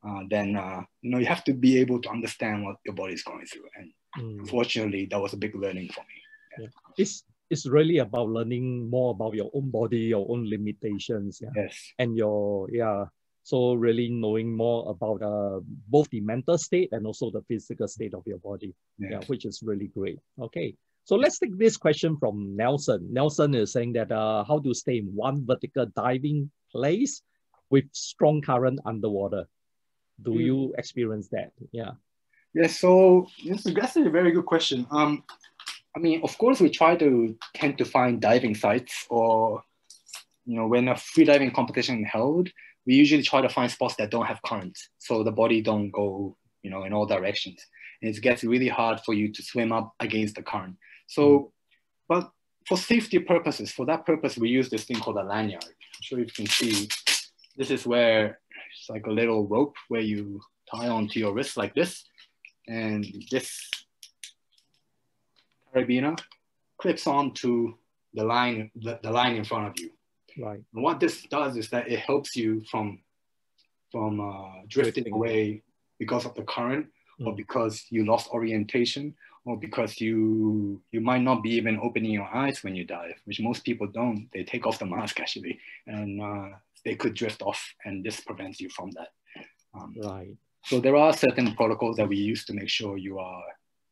uh, then uh, you know you have to be able to understand what your body is going through. And mm. fortunately, that was a big learning for me. Yeah. It's it's really about learning more about your own body, your own limitations. Yeah. Yes. And your yeah. So really knowing more about uh, both the mental state and also the physical state of your body. Yes. Yeah, which is really great. Okay. So let's take this question from Nelson. Nelson is saying that uh, how to stay in one vertical diving place with strong current underwater. Do mm. you experience that? Yeah. Yeah, so this is that's a very good question. Um, I mean, of course, we try to tend to find diving sites, or you know, when a free diving competition is held, we usually try to find spots that don't have currents, so the body don't go, you know, in all directions. And it gets really hard for you to swim up against the current. So, mm. but for safety purposes, for that purpose, we use this thing called a lanyard. I'm sure you can see. This is where it's like a little rope where you tie onto your wrist like this, and this carabiner clips onto the line, the, the line in front of you. Right. And what this does is that it helps you from from uh, drifting, away because of the current, mm. or because you lost orientation, or because you you might not be even opening your eyes when you dive, which most people don't. They take off the mask *laughs* actually, and uh, they could drift off, and this prevents you from that. Um, right. So there are certain protocols that we use to make sure you are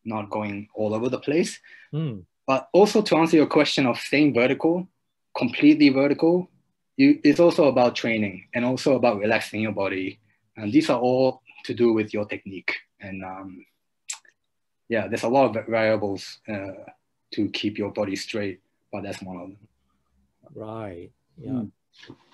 not going all over the place. Mm. But also to answer your question of staying vertical, completely vertical, you, it's also about training and also about relaxing your body. And these are all to do with your technique. And um, yeah, there's a lot of variables uh, to keep your body straight, but that's one of them. Right. Yeah. Mm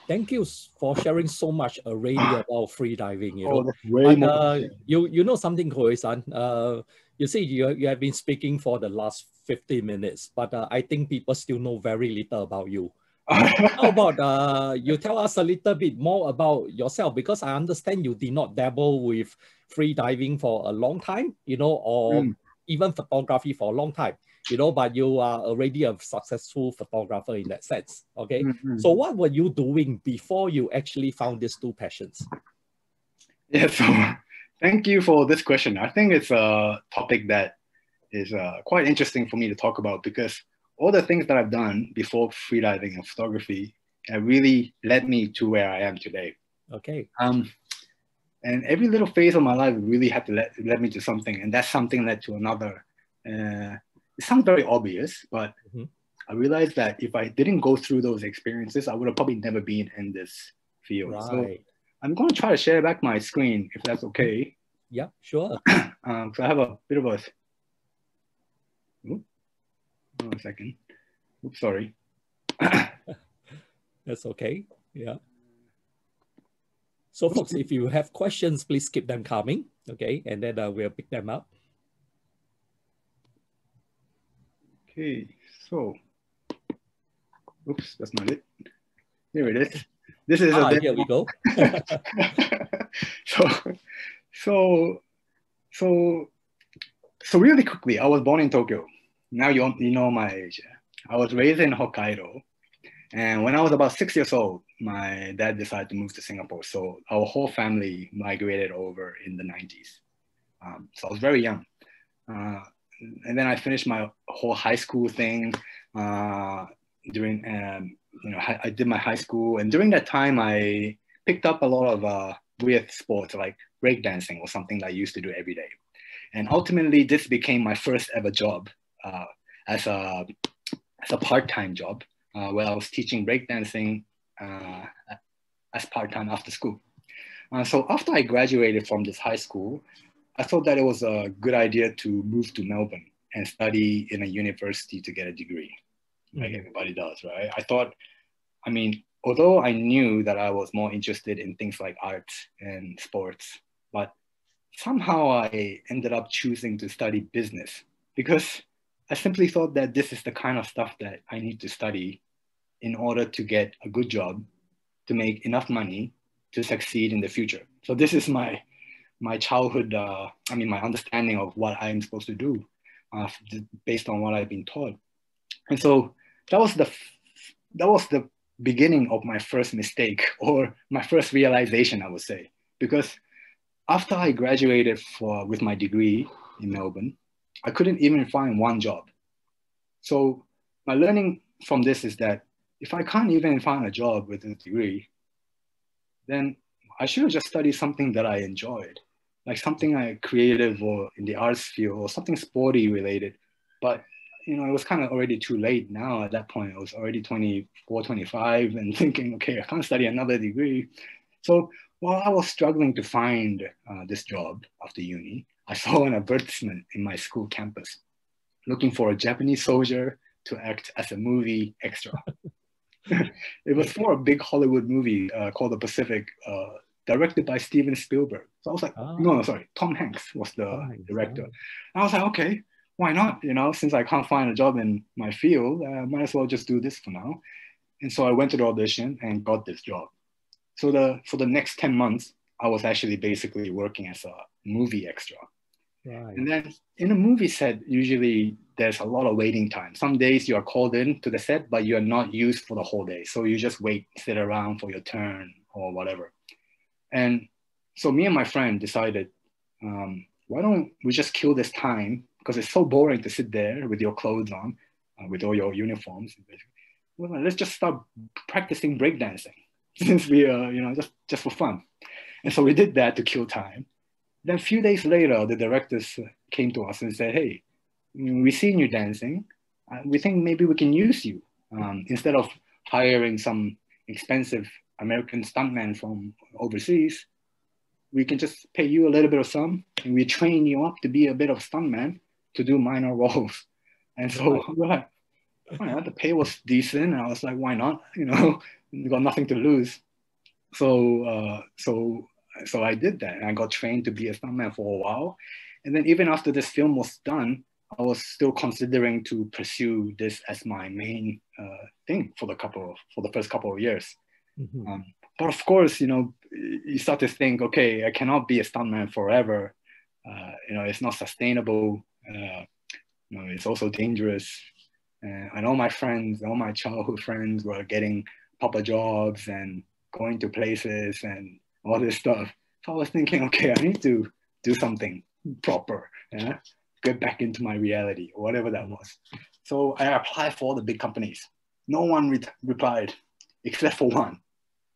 thank you for sharing so much already about free diving. You know, oh, but, uh, you you know something, Kohei-san. Uh, you see, you you have been speaking for the last 15 minutes, but uh, I think people still know very little about you. *laughs* How about uh, you tell us a little bit more about yourself because I understand you did not dabble with free diving for a long time, you know, or mm. even photography for a long time you know, but you are already a successful photographer in that sense. Okay. Mm-hmm. So what were you doing before you actually found these two passions? *laughs* Yeah, so thank you for this question. I think it's a topic that is uh, quite interesting for me to talk about because all the things that I've done before freediving and photography have really led me to where I am today. Okay. Um, and every little phase of my life really had to let, led me to something, and that something led to another. Uh, it sounds very obvious, but mm-hmm. I realized that if I didn't go through those experiences, I would have probably never been in this field. Right. So I'm going to try to share back my screen if that's okay. Yeah, sure. *clears throat* um, so I have a bit of a. Oops, one second. Oops, sorry. *coughs* that's okay. Yeah. So, folks, if you have questions, please keep them coming. Okay, and then uh, we'll pick them up. Okay, so, oops, that's not it. Here it is. This is ah, a here we go. *laughs* so, so, so, so really quickly, I was born in Tokyo. Now you, you know my age. I was raised in Hokkaido. And when I was about six years old, my dad decided to move to Singapore. So our whole family migrated over in the 90s. Um, so I was very young. Uh, and then I finished my whole high school thing uh, during, um, you know, I, I, did my high school. And during that time, I picked up a lot of uh, weird sports like breakdancing or something that I used to do every day. And ultimately, this became my first ever job uh, as a, as a part-time job uh, where I was teaching breakdancing uh, as part-time after school. Uh, so after I graduated from this high school, I thought that it was a good idea to move to Melbourne and study in a university to get a degree, like everybody does, right? I thought, I mean, although I knew that I was more interested in things like art and sports, but somehow I ended up choosing to study business because I simply thought that this is the kind of stuff that I need to study in order to get a good job, to make enough money to succeed in the future. So this is my my childhood, uh, I mean, my understanding of what I'm supposed to do uh, based on what I've been taught. And so that was the, that was the beginning of my first mistake *laughs* or my first realization, I would say, because after I graduated for, with my degree in Melbourne, I couldn't even find one job. So my learning from this is that if I can't even find a job with a degree, then I should have just studied something that I enjoyed like something like creative or in the arts field or something sporty related. But you know, it was kind of already too late now at that point. I was already 24, 25 and *laughs* thinking, okay, I can't study another degree. So while I was struggling to find uh, this job after uni, I saw an advertisement in my school campus looking for a Japanese soldier to act as a movie extra. *laughs* it was for a big Hollywood movie uh, called The Pacific, uh, directed by Steven Spielberg. So I was like, oh. no, no, sorry, Tom Hanks was the Hanks, director. I was like, okay, why not? You know, since I can't find a job in my field, I uh, might as well just do this for now. And so I went to the audition and got this job. So the for the next 10 months, I was actually basically working as a movie extra. Right. And then in a movie set, usually there's a lot of waiting time. Some days you are called in to the set, but you are not used for the whole day. So you just wait, sit around for your turn or whatever. And so me and my friend decided, um, why don't we just kill this time? Because it's so boring to sit there with your clothes on, uh, with all your uniforms. Well, let's just start practicing breakdancing *laughs* since we are, you know, just, just for fun. And so we did that to kill time. Then a few days later, the directors came to us and said, hey, we've seen you dancing. Uh, we think maybe we can use you um, instead of hiring some expensive American stuntman from overseas. We can just pay you a little bit of sum and we train you up to be a bit of stuntman to do minor *laughs* roles. And so we're like, the pay was decent. And I was like, why not? You know, *laughs* we got nothing to lose. So, uh, so so I did that and I got trained to be a stuntman for a while. And then even after this film was done, I was still considering to pursue this as my main uh, thing for the couple of, for the first couple of years. Mm-hmm. Um, but of course, you know, you start to think, okay, I cannot be a stuntman forever. Uh, you know, it's not sustainable. Uh, you know, it's also dangerous. Uh, and all my friends, all my childhood friends were getting proper jobs and going to places and all this stuff. So I was thinking, okay, I need to do something proper, yeah? get back into my reality, or whatever that was. So I applied for all the big companies. No one re- replied except for one.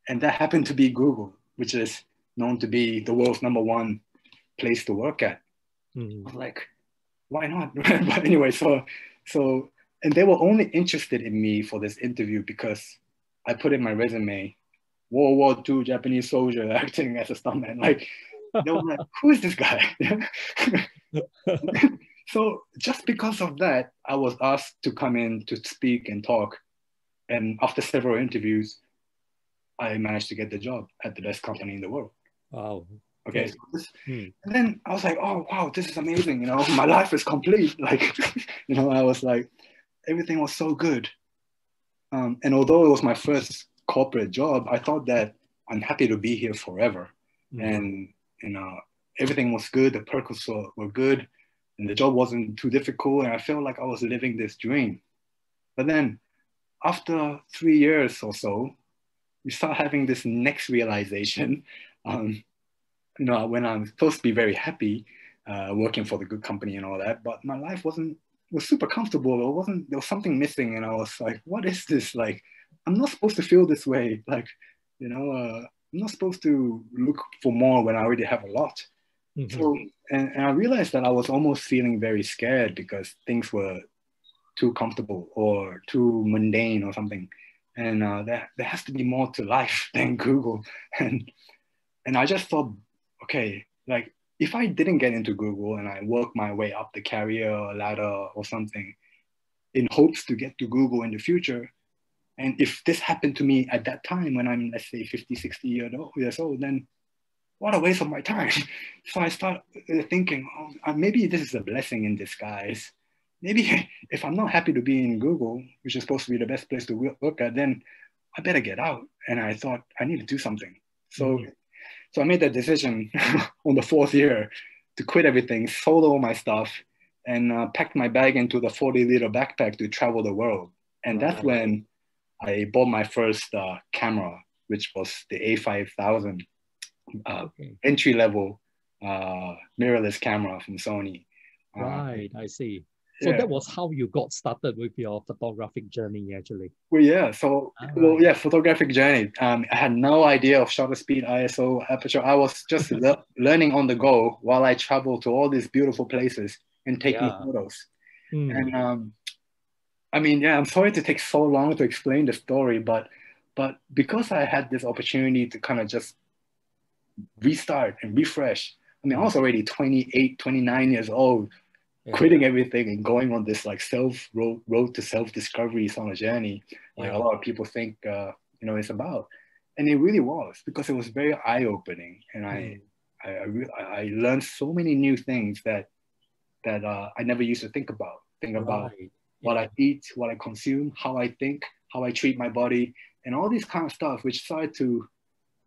And that happened to be Google, which is known to be the world's number one place to work at. I was like, why not? *laughs* but anyway, so so and they were only interested in me for this interview because I put in my resume World War II Japanese soldier *laughs* acting as a stuntman. Like, they were like, who is this guy? *laughs* so just because of that, I was asked to come in to speak and talk. And after several interviews, I managed to get the job at the best company in the world. Wow. Okay. So this, hmm. And then I was like, oh, wow, this is amazing. You know, *laughs* my life is complete. *laughs* Like, *laughs* you know, I was like, everything was so good. Um, and although it was my first corporate job, I thought that I'm happy to be here forever. Mm-hmm. And, you know, everything was good, the perks were, were good, and the job wasn't too difficult. And I felt like I was living this dream. But then after three years or so, you start having this next realization. Um, you know, when I'm supposed to be very happy uh, working for the good company and all that, but my life wasn't was super comfortable. It wasn't there was something missing, and I was like, what is this? Like, I'm not supposed to feel this way. *laughs* Like, you know, uh, I'm not supposed to look for more when I already have a lot. Mm-hmm. So, and, and I realized that I was almost feeling very scared because things were too comfortable or too mundane or something. And uh, there, there has to be more to life *laughs* than Google. And, and I just thought, okay, like if I didn't get into Google and I work my way up the career ladder or something in hopes to get to Google in the future, and if this happened to me at that time when I'm, let's say, 50, 60 years old, years old then what a waste of my time. *laughs* so I start uh, thinking, oh, uh, maybe this is a blessing in disguise. Maybe *laughs* if I'm not happy to be in Google, which is supposed to be the best place to work at, then I better get out. And I thought I need to do something. So, mm-hmm. So I made that decision *laughs* on the fourth year to quit everything, sold all my stuff, and uh, packed my bag into the 40 liter backpack to travel the world. And that's when I bought my first uh, camera, which was the A5000 uh, okay. entry level uh, mirrorless camera from Sony. Uh, right, I see. So yeah. that was how you got started with your photographic journey, actually. Well, yeah. So, ah. well, yeah, photographic journey. Um, I had no idea of shutter speed, ISO, aperture. I was just *laughs* le- learning on the go while I traveled to all these beautiful places and taking yeah. photos. Mm. And um, I mean, yeah, I'm sorry to take so long to explain the story, but but because I had this opportunity to kind of just restart and refresh. I mean, I was already 28, 29 years old, yeah. quitting everything and going on this like self road, road to self discovery sort of journey, like yeah. a lot of people think uh, you know it's about. And it really was because it was very eye opening, and I, mm. I, I, re- I, learned so many new things that that uh, I never used to think about. Think right. about what. I eat, what I consume, how I think, how I treat my body, and all these kind of stuff, which started to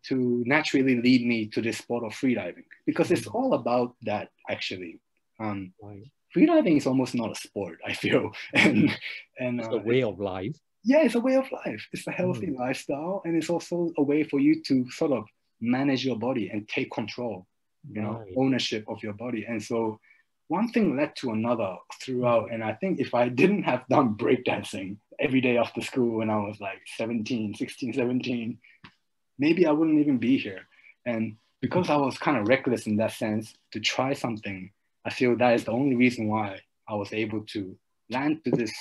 to naturally lead me to this sport of freediving because it's mm. all about that actually. Um, right. Freediving is almost not a sport, I feel, *laughs* and and it's uh, a way of life. Yeah, it's a way of life. It's a healthy mm. lifestyle, and it's also a way for you to sort of manage your body and take control, you know, right. ownership of your body. And so, one thing led to another throughout. And I think if I didn't have done *laughs* breakdancing every day after school when I was like 17, 16, 17, maybe I wouldn't even be here. And because I was kind of reckless in that sense to try something, I feel that is the only reason why I was able to land to this.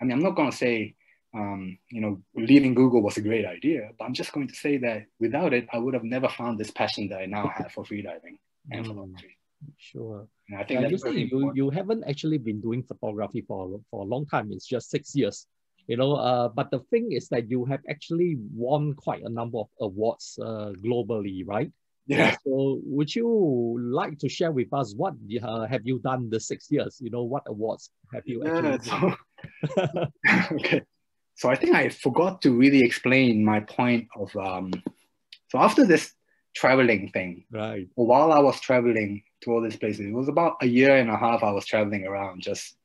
I mean, I'm not going to say, um, you know, leaving Google was a great idea, but I'm just going to say that without it, I would have never found this passion that I now have for freediving and mm, photography. Sure. And I think uh, you, say you, you haven't actually been doing photography for, for a long time. It's just six years you know uh, but the thing is that you have actually won quite a number of awards uh, globally right yeah. So would you like to share with us what uh, have you done the six years? You know what awards have you yeah, so, *laughs* *laughs* okay. So i think i forgot to really explain my point of um so after this traveling thing right. while i was traveling to all these places it was about a year and a half i was traveling around just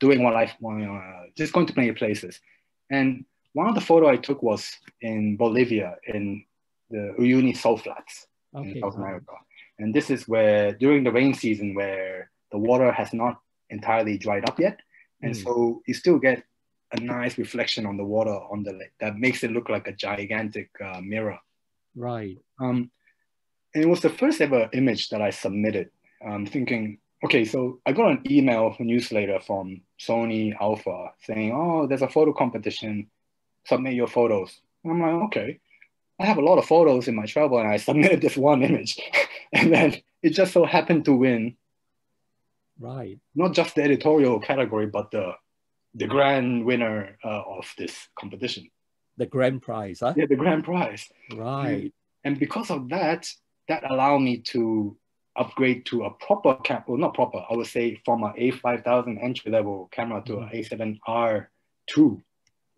doing what I want, uh, just going to many places. And one of the photo I took was in Bolivia in the Uyuni salt flats okay. in South America. And this is where during the rain season where the water has not entirely dried up yet. And mm. so you still get a nice reflection on the water on the lake that makes it look like a gigantic uh, mirror. Right. Um, and it was the first ever image that I submitted, um, thinking, okay, so I got an email newsletter from Sony Alpha saying, oh, there's a photo competition, submit your photos. And I'm like, okay. I have a lot of photos in my travel and I submitted this one image. *laughs* and then it just so happened to win. Right. Not just the editorial category, but the the grand winner uh, of this competition. The grand prize, huh? Yeah, the grand prize. Right. And, and because of that, that allowed me to upgrade to a proper camera, well, not proper, I would say from an A5000 entry level camera to mm-hmm. an A7R2.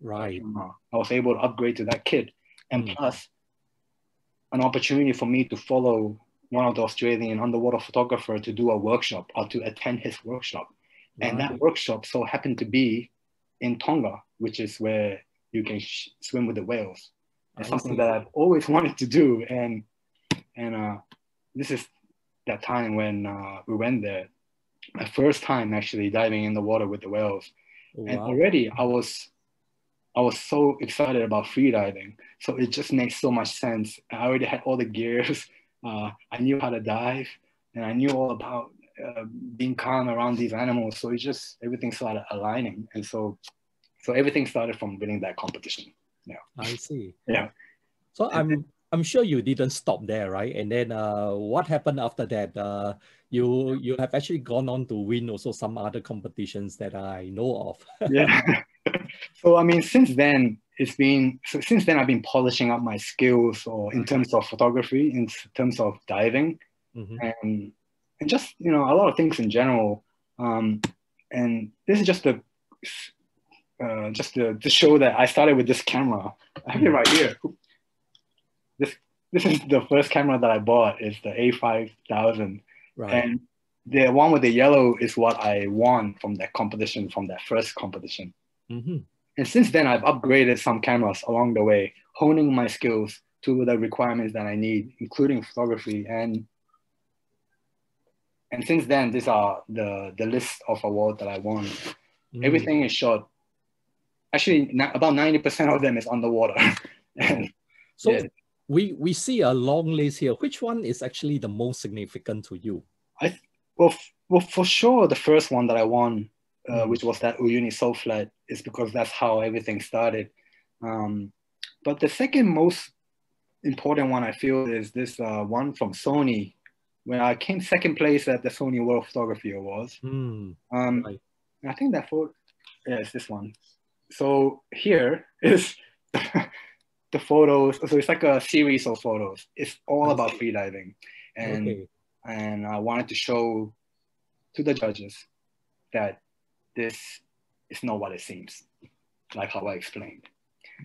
Right. Camera. I was able to upgrade to that kit. And mm-hmm. plus, an opportunity for me to follow one of the Australian underwater photographer to do a workshop or to attend his workshop. Right. And that workshop so happened to be in Tonga, which is where you can sh- swim with the whales. It's something that I've always *laughs* wanted to do. And and uh, this is that time when uh, we went there, my first time actually diving in the water with the whales. Wow. And already I was I was so excited about freediving. So it just makes so much sense. I already had all the gears. *laughs* Uh, I knew how to dive and I knew all about uh, being calm around these animals. So it just, everything started aligning. And so, so everything started from winning that competition. Yeah. I see. Yeah. So I'm, I'm sure you didn't stop there, right? And then uh, what happened after that? Uh, you you have actually gone on to win also some other competitions that I know of. *laughs* yeah. *laughs* so I mean, since then it's been so since then I've been polishing up my skills, or in terms of photography, in terms of diving, mm-hmm. and and just you know a lot of things in general. Um, and this is just the uh, just the, to show that I started with this camera. I have it right here this this is the first camera that I bought. Is the A5000, right. and the one with the yellow is what I won from that competition, from that first competition. Mm-hmm. And since then, I've upgraded some cameras along the way, honing my skills to the requirements that I need, including photography. And and since then, these are the the list of awards that I won. Mm-hmm. Everything is shot. Actually, about ninety percent of them is underwater. *laughs* and, so, yeah we we see a long list here. Which one is actually the most significant to you? I well, f- well for sure the first one that I won uh, which was that Uyuni salt flat, is because that's how everything started. Um, but the second most important one I feel is this uh, one from Sony, where I came second place at the Sony World Photography Awards. Mm, Um, right. I think that photo, yeah, it's this one. So here is *laughs* the photos. So it's like a series of photos. It's all about freediving, and okay. and I wanted to show to the judges that this is not what it seems, like how I explained.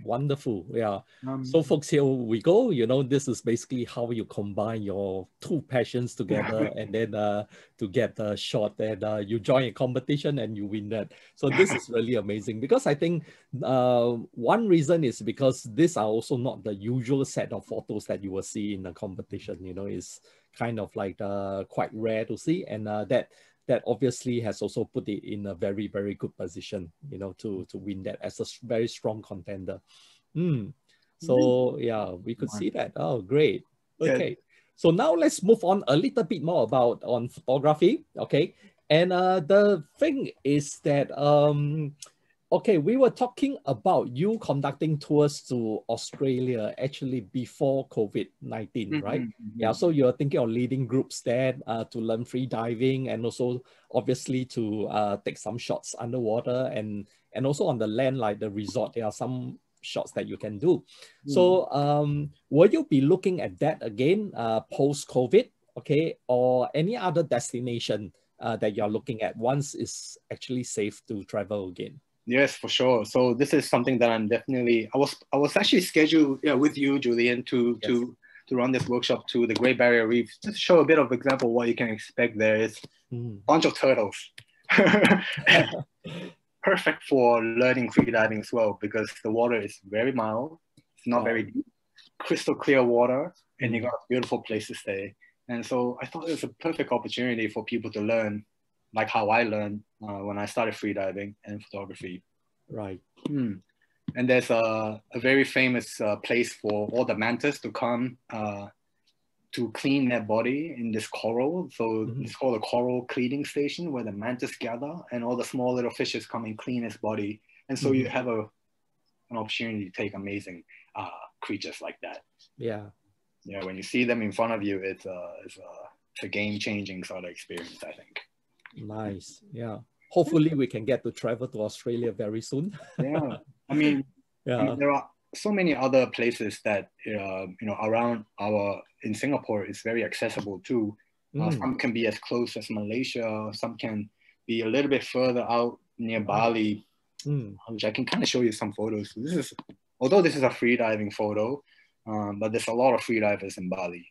Wonderful. Yeah. Um, So folks, here we go. You know, this is basically how you combine your two passions together and then uh, to get the shot and uh, you join a competition and you win that. So this is really amazing because I think uh, one reason is because these are also not the usual set of photos that you will see in a competition. You know, it's kind of like uh, quite rare to see and uh, that that obviously has also put it in a very very good position you know to to win that as a very strong contender. Mm. so yeah we could see that. Oh great. Okay. So now let's move on a little bit more about on photography okay? And uh the thing is that um okay we were talking about you conducting tours to australia actually before covid-19 right mhm, mhm. yeah, so you're thinking of leading groups there uh, to learn free diving and also obviously to uh, take some shots underwater and and also on the land like the resort there are some shots that you can do. So um, will you be looking at that again uh, post COVID, okay, or any other destination uh, that you're looking at once it's actually safe to travel again? Yes, for sure. So this is something that I'm definitely. I was I was actually scheduled yeah, with you, Julian, to Yes. to to run this workshop to the Great Barrier Reef. Just to show a bit of example what you can expect there is Mm. a bunch of turtles. *laughs* Perfect for learning freediving as well because the water is very mild. It's not very deep, crystal clear water, and you Mm. got a beautiful place to stay. And so I thought it was a perfect opportunity for people to learn, like how I learned uh, when I started freediving and photography. Right. Hmm. And there's a, a very famous uh, place for all the mantas to come uh, to clean their body in this coral. So Mhm. it's called a coral cleaning station where the mantas gather and all the small little fishes come and clean its body. And so you Mhm. have a an opportunity to take amazing uh, creatures like that. Yeah. Yeah, when you see them in front of you, it's a, it's a, it's a game changing sort of experience, I think. Nice. Yeah. Hopefully we can get to travel to Australia very soon. Yeah. I mean, *laughs* I Yeah. mean, there are so many other places that uh, you know around our in Singapore is very accessible too. Uh, Mm. Some can be as close as Malaysia. Some can be a little bit further out near Wow. Bali, Mm. which I can kind of show you some photos. This is although this is a free diving photo, um, but there's a lot of free divers in Bali,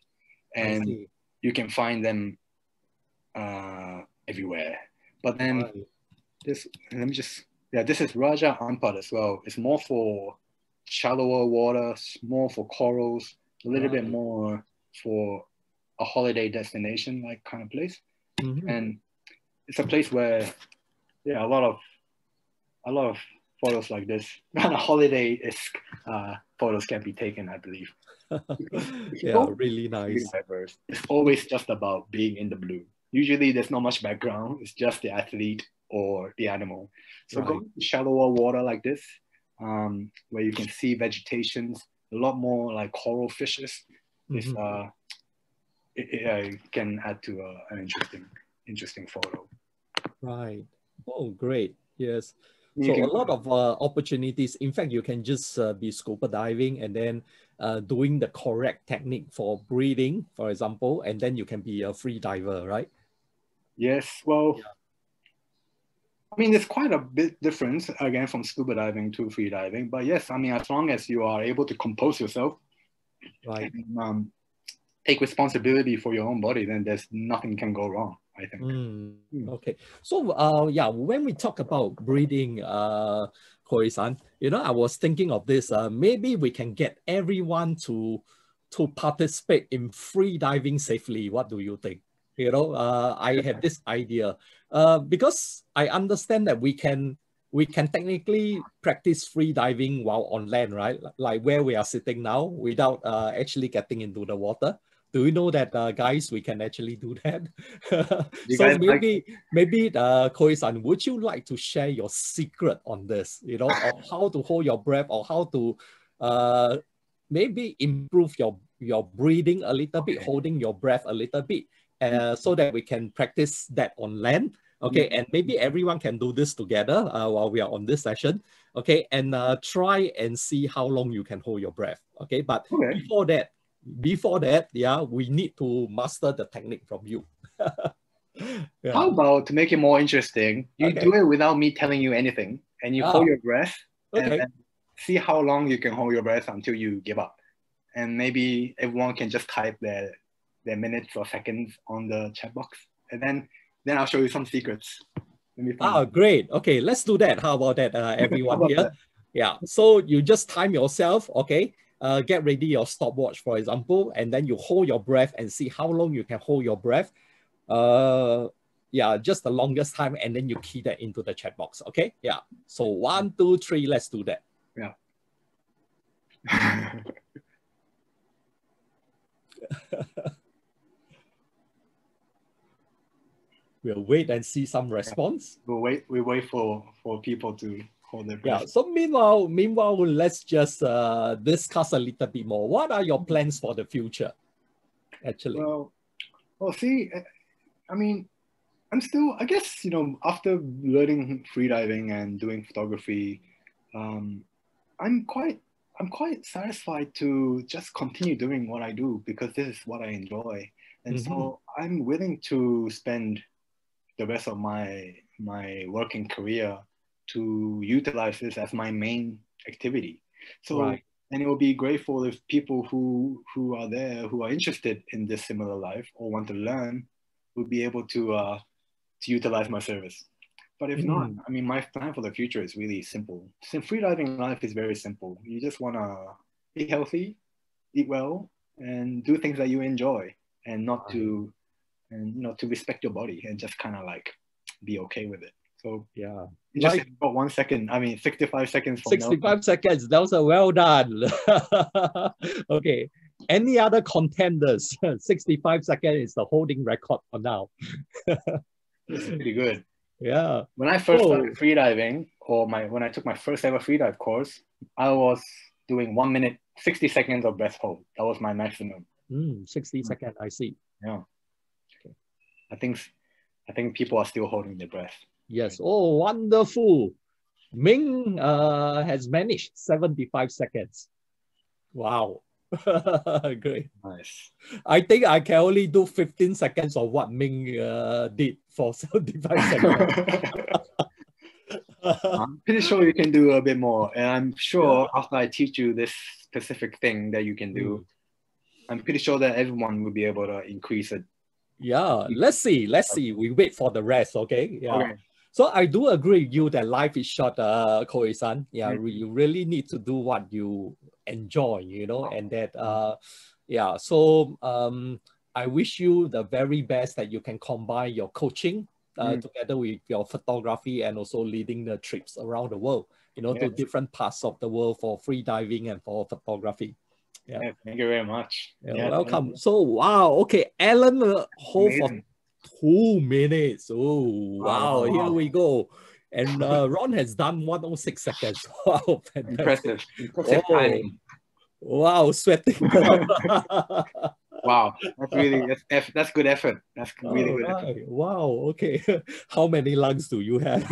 and you can find them uh, everywhere. But then Right. this let me just yeah this is raja ampat as well it's more for shallower water more for corals a little bit more for a holiday destination like kind of place Mhm. and it's a place where yeah a lot of a lot of photos like this *laughs* kind of holiday esque uh, photos can be taken i believe *laughs* yeah, really nice. diverse. It's always just about being in the blue. Usually there's not much background. It's just the athlete or the animal. So Right. going to shallower water like this, um, where you can see vegetations, a lot more like coral fishes, is Mhm. uh, it, it, uh, can add to uh, an interesting, interesting photo. Right. Oh, great. Yes. You So can- a lot of uh, opportunities. In fact, you can just uh, be scuba diving and then uh, doing the correct technique for breathing, for example, and then you can be a free diver, right? Yes, well, I mean, there's quite a bit difference again from scuba diving to free diving. But yes, I mean, as long as you are able to compose yourself Right. and um, take responsibility for your own body, then there's nothing can go wrong. I think. Mm, Mm. okay. So uh yeah, when we talk about breeding, uh Kohei-san, you know, I was thinking of this. Uh maybe we can get everyone to to participate in free diving safely. What do you think? You know, uh I have this idea. Uh because I understand that we can we can technically practice free diving while on land, right? Like where we are sitting now without uh actually getting into the water. Do you know that, uh, guys, we can actually do that? *laughs* So like- maybe, maybe, uh, Kohei-san, would you like to share your secret on this? You know, of *laughs* how to hold your breath or how to, uh, maybe improve your your breathing a little bit, holding your breath a little bit, uh, so that we can practice that on land. Okay, and maybe everyone can do this together uh, while we are on this session. Okay, and uh, try and see how long you can hold your breath. Okay, but Okay. before that, before that, yeah, we need to master the technique from you. *laughs* yeah. How about to make it more interesting, you Okay. do it without me telling you anything, and you Ah. hold your breath, and Okay. then see how long you can hold your breath until you give up, and maybe everyone can just type their their minutes or seconds on the chat box, and then then I'll show you some secrets. Ah, great. Okay, let's do that. How about that, uh, everyone *laughs* about here? that? Yeah. So you just time yourself. Okay. Uh, get ready your stopwatch, for example, and then you hold your breath and see how long you can hold your breath. Uh, yeah, just the longest time, and then you key that into the chat box. Okay. Yeah. So one, two, three. Let's do that. *laughs* *laughs* We'll wait and see some response. we'll wait. We wait for for people to hold their Yeah. breath. So meanwhile, meanwhile, let's just uh, discuss a little bit more. What are your plans for the future? Actually. Well, well, see, eh, I mean, I'm still, I guess, you know, after learning freediving and doing photography, um, I'm quite, I'm quite satisfied to just continue doing what I do because this is what I enjoy, and so I'm willing to spend the rest of my my working career to utilize this as my main activity. So Right. and it will be grateful if people who who are there who are interested in this similar life or want to learn will be able to uh, to utilize my service. But if not, Mm. I mean, my plan for the future is really simple. So freediving life is very simple. You just want to be healthy, eat well, and do things that you enjoy, and not to, and you know, to respect your body and just kind of like be okay with it. So Yeah. just Like- got one second. I mean, sixty-five seconds from now. 65 seconds. That was a well done. *laughs* okay. Any other contenders? *laughs* 65 seconds is the holding record for now. *laughs* It's pretty good. Yeah. When I first Oh. started freediving, or my when I took my first ever freedive course, I was doing one minute, 60 seconds of breath hold. That was my maximum. Mm, 60 seconds, I see. Yeah. I think I think people are still holding their breath. Yes. Oh, wonderful. Ming uh, has managed 75 seconds. Wow. *laughs* Great. Nice. I think I can only do 15 seconds of what Ming uh, did for *laughs* 75 seconds. *laughs* I'm pretty sure you can do a bit more. And I'm sure after I teach you this specific thing that you can do, I'm pretty sure that everyone will be able to increase it. Yeah, let's see. Let's see. We wait for the rest, okay? Yeah. Okay. So I do agree with you that life is short, uh, Kohei-san. Yeah, Mhm. you really need to do what you enjoy, you know, and that, uh, yeah. So um, I wish you the very best that you can combine your coaching uh, Mm. together with your photography and also leading the trips around the world, you know, to different parts of the world for free diving and for photography. Yeah. Yeah, thank you very much. Yeah, Yeah, welcome. So wow, okay, Alan uh, hold for two minutes. Oh wow, here Wow. we go. And uh, *laughs* Ron has done 106 seconds. *laughs* Wow. Impressive. Impressive Oh. timing. Wow, sweating. *laughs* Wow. That's really that's, eff- that's good effort. That's really good effort. Wow, okay. How many lungs do you have?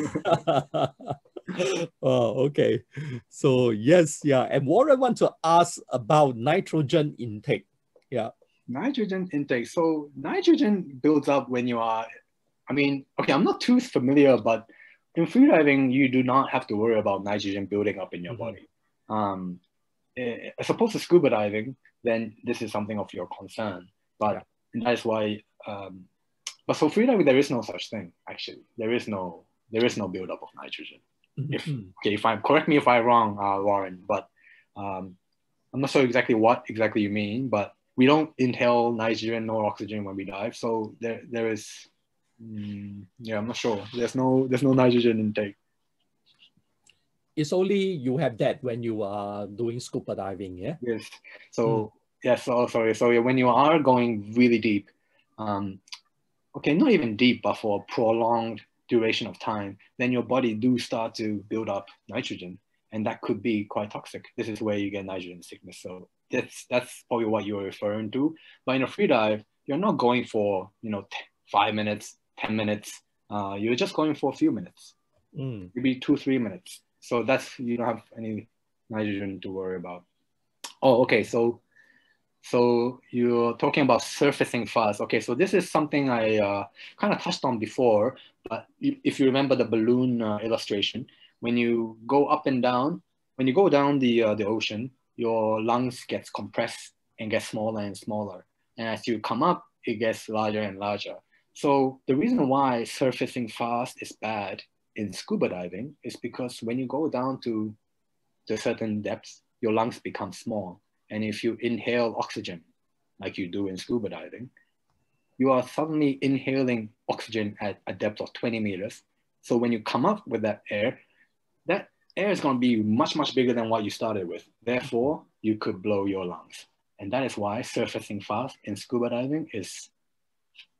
*laughs* oh, okay. So yes, yeah. And Warren want to ask about nitrogen intake. Yeah. Nitrogen intake. So nitrogen builds up when you are, I mean, okay, I'm not too familiar, but in freediving, you do not have to worry about nitrogen building up in your Mhm. body. Um, eh, as opposed to scuba diving, then this is something of your concern. But that's why, um, but for freediving, there is no such thing. Actually, there is no there is no buildup of nitrogen. If- Mhm. okay, if I'm correct me if I'm wrong, uh, Warren, but um, I'm not sure exactly what exactly you mean, but we don't inhale nitrogen nor oxygen when we dive, so there there is, mm, yeah, I'm not sure. There's no there's no nitrogen intake. It's only you have that when you are doing scuba diving, yeah? Yes, so yes, oh, sorry. So when you are going really deep, um, okay, not even deep, but for a prolonged duration of time, then your body do start to build up nitrogen, and that could be quite toxic. This is where you get nitrogen sickness. So that's that's probably what you're referring to. But in a free dive, you're not going for you know five minutes, ten minutes. Uh, you're just going for a few minutes, Mm. maybe two, three minutes. So that's you don't have any nitrogen to worry about. Oh, okay. So so you're talking about surfacing fast. Okay, so this is something I uh, kind of touched on before, but if you remember the balloon uh, illustration, when you go up and down, when you go down the uh, the ocean, your lungs gets compressed and get smaller and smaller, and as you come up, it gets larger and larger. So the reason why surfacing fast is bad in scuba diving is because when you go down to to certain depths, your lungs become small and if you inhale oxygen, like you do in scuba diving, you are suddenly inhaling oxygen at a depth of 20 meters. So when you come up with that air, that air is going to be much, much bigger than what you started with. Therefore, you could blow your lungs. And that is why surfacing fast in scuba diving is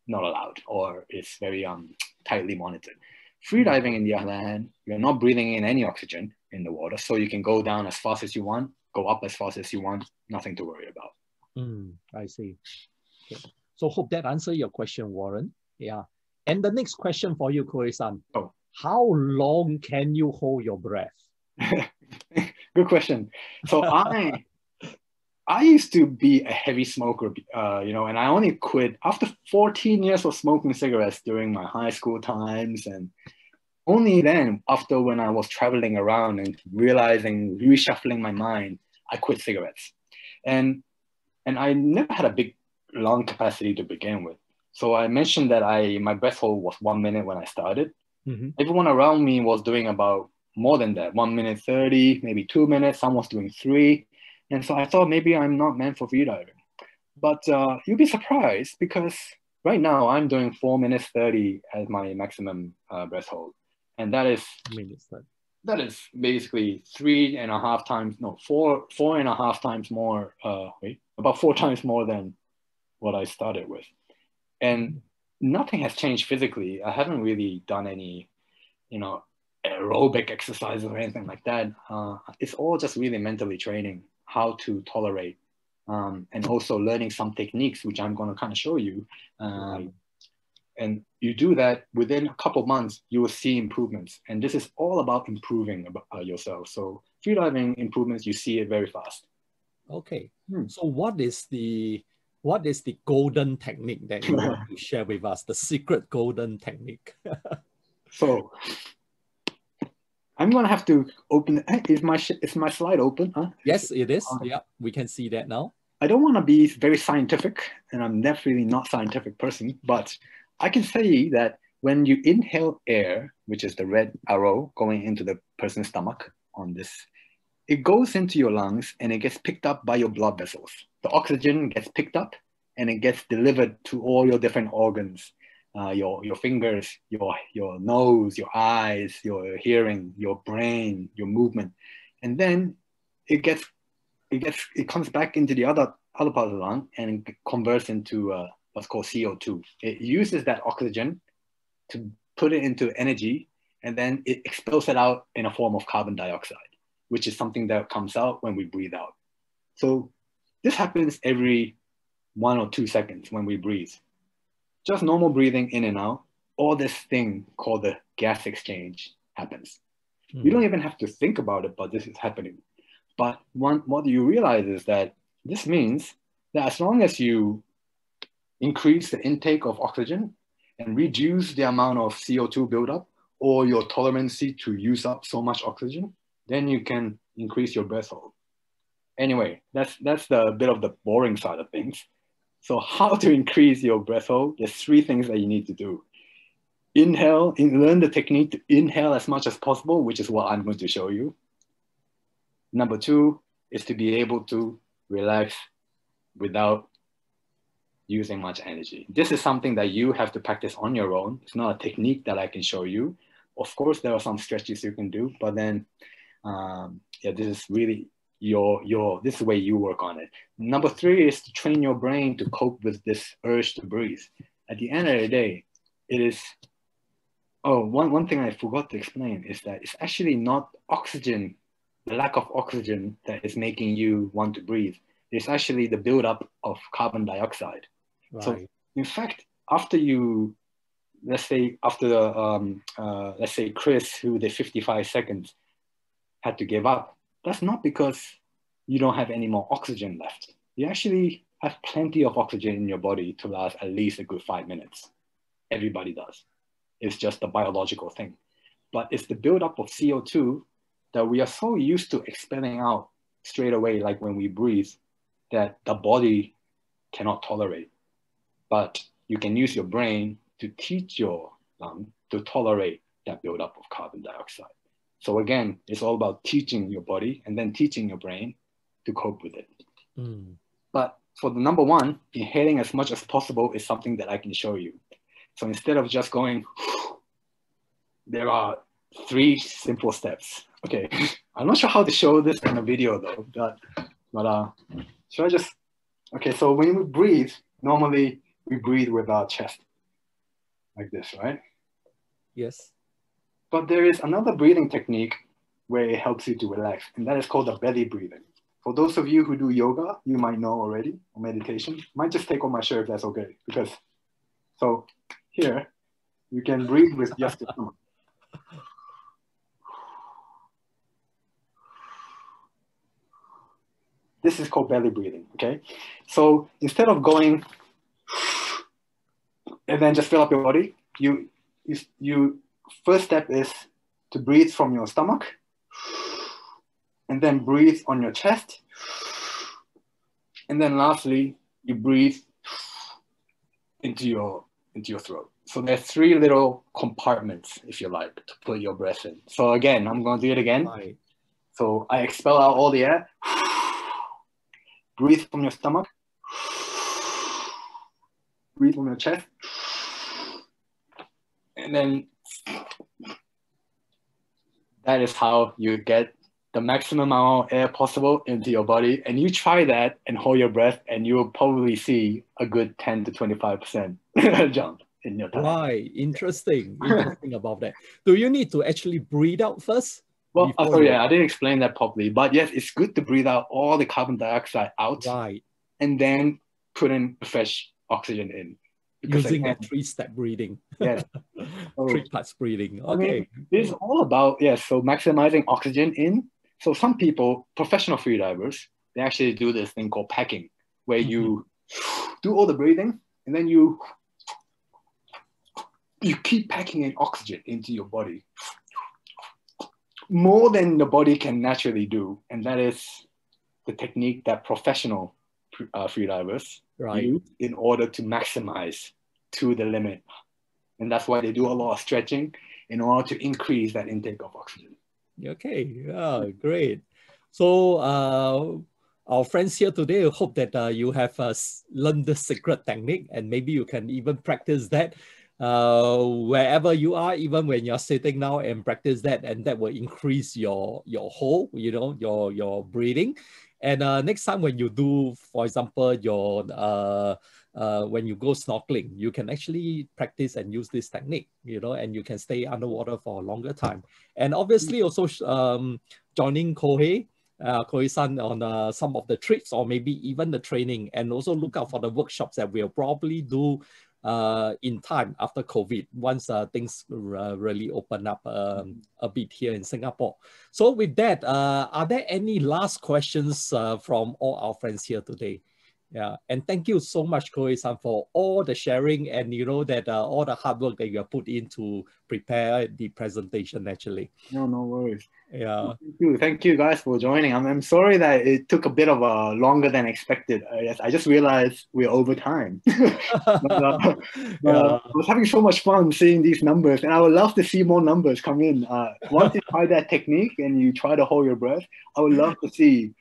not allowed or it's very um, tightly monitored. Free diving, in the other hand, you're not breathing in any oxygen in the water, so you can go down as fast as you want, go up as fast as you want, nothing to worry about. Mm, I see. Okay. So hope that answer your question, Warren. Yeah. And the next question for you, Kohei-san. Oh. How long can you hold your breath? *laughs* Good question. So I I used to be a heavy smoker, uh, you know, and I only quit after 14 years of smoking cigarettes during my high school times. And only then, after when I was traveling around and realizing, reshuffling my mind, I quit cigarettes. And and I never had a big lung capacity to begin with. So I mentioned that I my breath hold was one minute when I started. Mhm. Everyone around me was doing about more than that, one minute 30, maybe two minutes, some was doing three. And so I thought maybe I'm not meant for freediving. But uh, you'll be surprised because right now I'm doing four minutes 30 as my maximum uh, breath hold. And that is that is basically three and a half times, no, four, four and a half times more, uh, wait, about four times more than what I started with. And nothing has changed physically. I haven't really done any, you know, aerobic exercises or anything like that. Uh, it's all just really mentally training how to tolerate um, and also learning some techniques, which I'm going to kind of show you. Um. And you do that within a couple months, you will see improvements. And this is all about improving uh, yourself. So freediving improvements, you see it very fast. Okay. Hmm. So what is the what is the golden technique that you want to *laughs* share with us? The secret golden technique. *laughs* So I'm gonna have to open. eh, Is my is my slide open? Huh? yes, it is. Yeah, we can see that now. I don't want to be very scientific, and I'm definitely not scientific person, but I can say that when you inhale air, which is the red arrow going into the person's stomach on this, it goes into your lungs and it gets picked up by your blood vessels. The oxygen gets picked up and it gets delivered to all your different organs, uh, your, your fingers, your, your nose, your eyes, your hearing, your brain, your movement. And then it gets it gets it comes back into the other other part of the lung and converts into uh, what's called CO2. It uses that oxygen to put it into energy, and then it expels it out in a form of carbon dioxide, which is something that comes out when we breathe out. So this happens every one or two seconds when we breathe. Just normal breathing in and out. All this thing called the gas exchange happens. You hmm. don't even have to think about it, but this is happening. But one, what you realize is that this means that as long as you increase the intake of oxygen and reduce the amount of CO2 buildup or your tolerance to use up so much oxygen, then you can increase your breath hold. Anyway, that's that's the bit of the boring side of things. So how to increase your breath hold? There's three things that you need to do. Inhale, in, learn the technique to inhale as much as possible, which is what I'm going to show you. Number two is to be able to relax without using much energy. This is something that you have to practice on your own. It's not a technique that I can show you. Of course, there are some stretches you can do, but then, um, yeah, this is really your your this is the way you work on it. Number three is to train your brain to cope with this urge to breathe. At the end of the day, it is oh one, one thing I forgot to explain is that it's actually not oxygen, the lack of oxygen that is making you want to breathe. It's actually the buildup of carbon dioxide. Right. So in fact, after you let's say after the um, uh, let's say Chris who did 55 seconds had to give up that's not because you don't have any more oxygen left. You actually have plenty of oxygen in your body to last at least a good five minutes. Everybody does. It's just a biological thing. But it's the buildup of CO2 that we are so used to expelling out straight away, like when we breathe, that the body cannot tolerate. But you can use your brain to teach your lung to tolerate that buildup of carbon dioxide. So again, it's all about teaching your body and then teaching your brain to cope with it. Mm. But for the number one, inhaling as much as possible is something that I can show you. So instead of just going, *sighs* there are three simple steps. Okay, *laughs* I'm not sure how to show this in a video though, but, but uh, should I just, okay, so when we breathe, normally we breathe with our chest like this, right? Yes. But there is another breathing technique where it helps you to relax, and that is called the belly breathing. For those of you who do yoga, you might know already, or meditation. Might just take off my shirt if that's okay. Because, so here, you can breathe with just the tongue. This is called belly breathing, okay? So instead of going and then just fill up your body, you, you, you first step is to breathe from your stomach and then breathe on your chest. And then lastly, you breathe into your into your throat. So there's three little compartments, if you like, to put your breath in. So again, I'm gonna do it again. Right. So I expel out all the air. Breathe from your stomach. Breathe from your chest. And then that is how you get the maximum amount of air possible into your body. And you try that and hold your breath, and you will probably see a good 10 to 25% *laughs* jump in your time. Right. Interesting. *laughs* Interesting about that. Do you need to actually breathe out first? Well, uh, before sorry, yeah, I didn't explain that properly. But yes, it's good to breathe out all the carbon dioxide out Right. and then put in fresh oxygen in. Using that three-step breathing. yes, *laughs* Oh. Three parts breathing. I mean, Okay. It's all about, yes, so maximizing oxygen in. So some people, professional freedivers, they actually do this thing called packing, where you do all the breathing and then you you keep packing in oxygen into your body more than the body can naturally do. And that is the technique that professional uh, freedivers Right. use in order to maximize to the limit. And that's why they do a lot of stretching in order to increase that intake of oxygen. Okay, yeah, great. So, uh, our friends here today hope that uh, you have uh, learned the secret technique and maybe you can even practice that uh, wherever you are, even when you're sitting now and practice that, and that will increase your your whole, you know, your your breathing. And uh, next time when you do, for example, your uh, uh, when you go snorkeling, you can actually practice and use this technique, you know, and you can stay underwater for a longer time. And obviously also um, joining Kohei, uh, Kohei-san on uh, some of the trips or maybe even the training and also look out for the workshops that we'll probably do uh, in time after COVID once uh, things uh, really open up um, a bit here in Singapore. So with that, uh, are there any last questions uh, from all our friends here today? Yeah, and thank you so much, Kohei-san, for all the sharing and you know that uh, all the hard work that you have put in to prepare the presentation. Actually, No, no worries. yeah, Thank you. Thank you guys for joining. I'm, I'm sorry that it took a bit of a longer than expected. I, guess I just realized we're over time. *laughs* But, uh, *laughs* yeah, Uh, I was having so much fun seeing these numbers, and I would love to see more numbers come in. Uh, once you try that technique and you try to hold your breath, I would love to see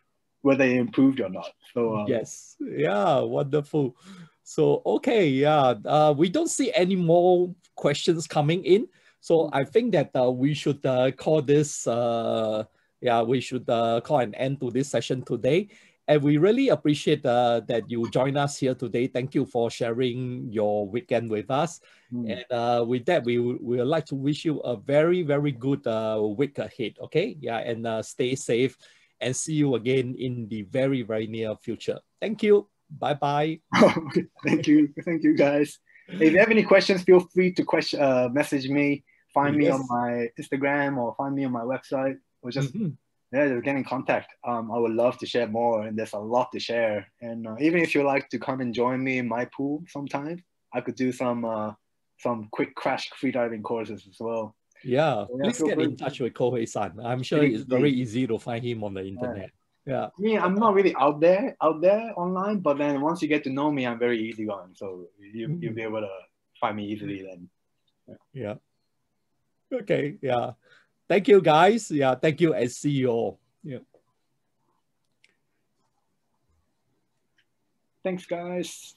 whether it improved or not. So uh, yes, yeah, wonderful. So okay, yeah, uh, we don't see any more questions coming in. So I think that uh, we should uh, call this uh, yeah, we should uh, call an end to this session today. And we really appreciate uh, that you join us here today. Thank you for sharing your weekend with us. Mm. And uh, with that, we, we would like to wish you a very, very good uh, week ahead. Okay. Yeah. And uh, stay safe and see you again in the very, very near future. Thank you. Bye bye. *laughs* thank you, thank you guys. If you have any questions, feel free to question, uh, message me, find me on my Instagram or find me on my website, or just Mhm. yeah, just get in contact. Um, I would love to share more, and there's a lot to share. And uh, even if you like to come and join me in my pool sometime, I could do some uh, some quick crash freediving courses as well. Yeah. Yeah, Please get in touch with Kohei san. I'm sure it's very easy. to find him on the internet. Yeah. I mean, I'm not really out there, out there online, but then once you get to know me, I'm very easy easygoing. So you Mm. you'll be able to find me easily then. Yeah. Okay. Yeah. Thank you, guys. Yeah. Thank you, as CEO. Yeah. Thanks, guys.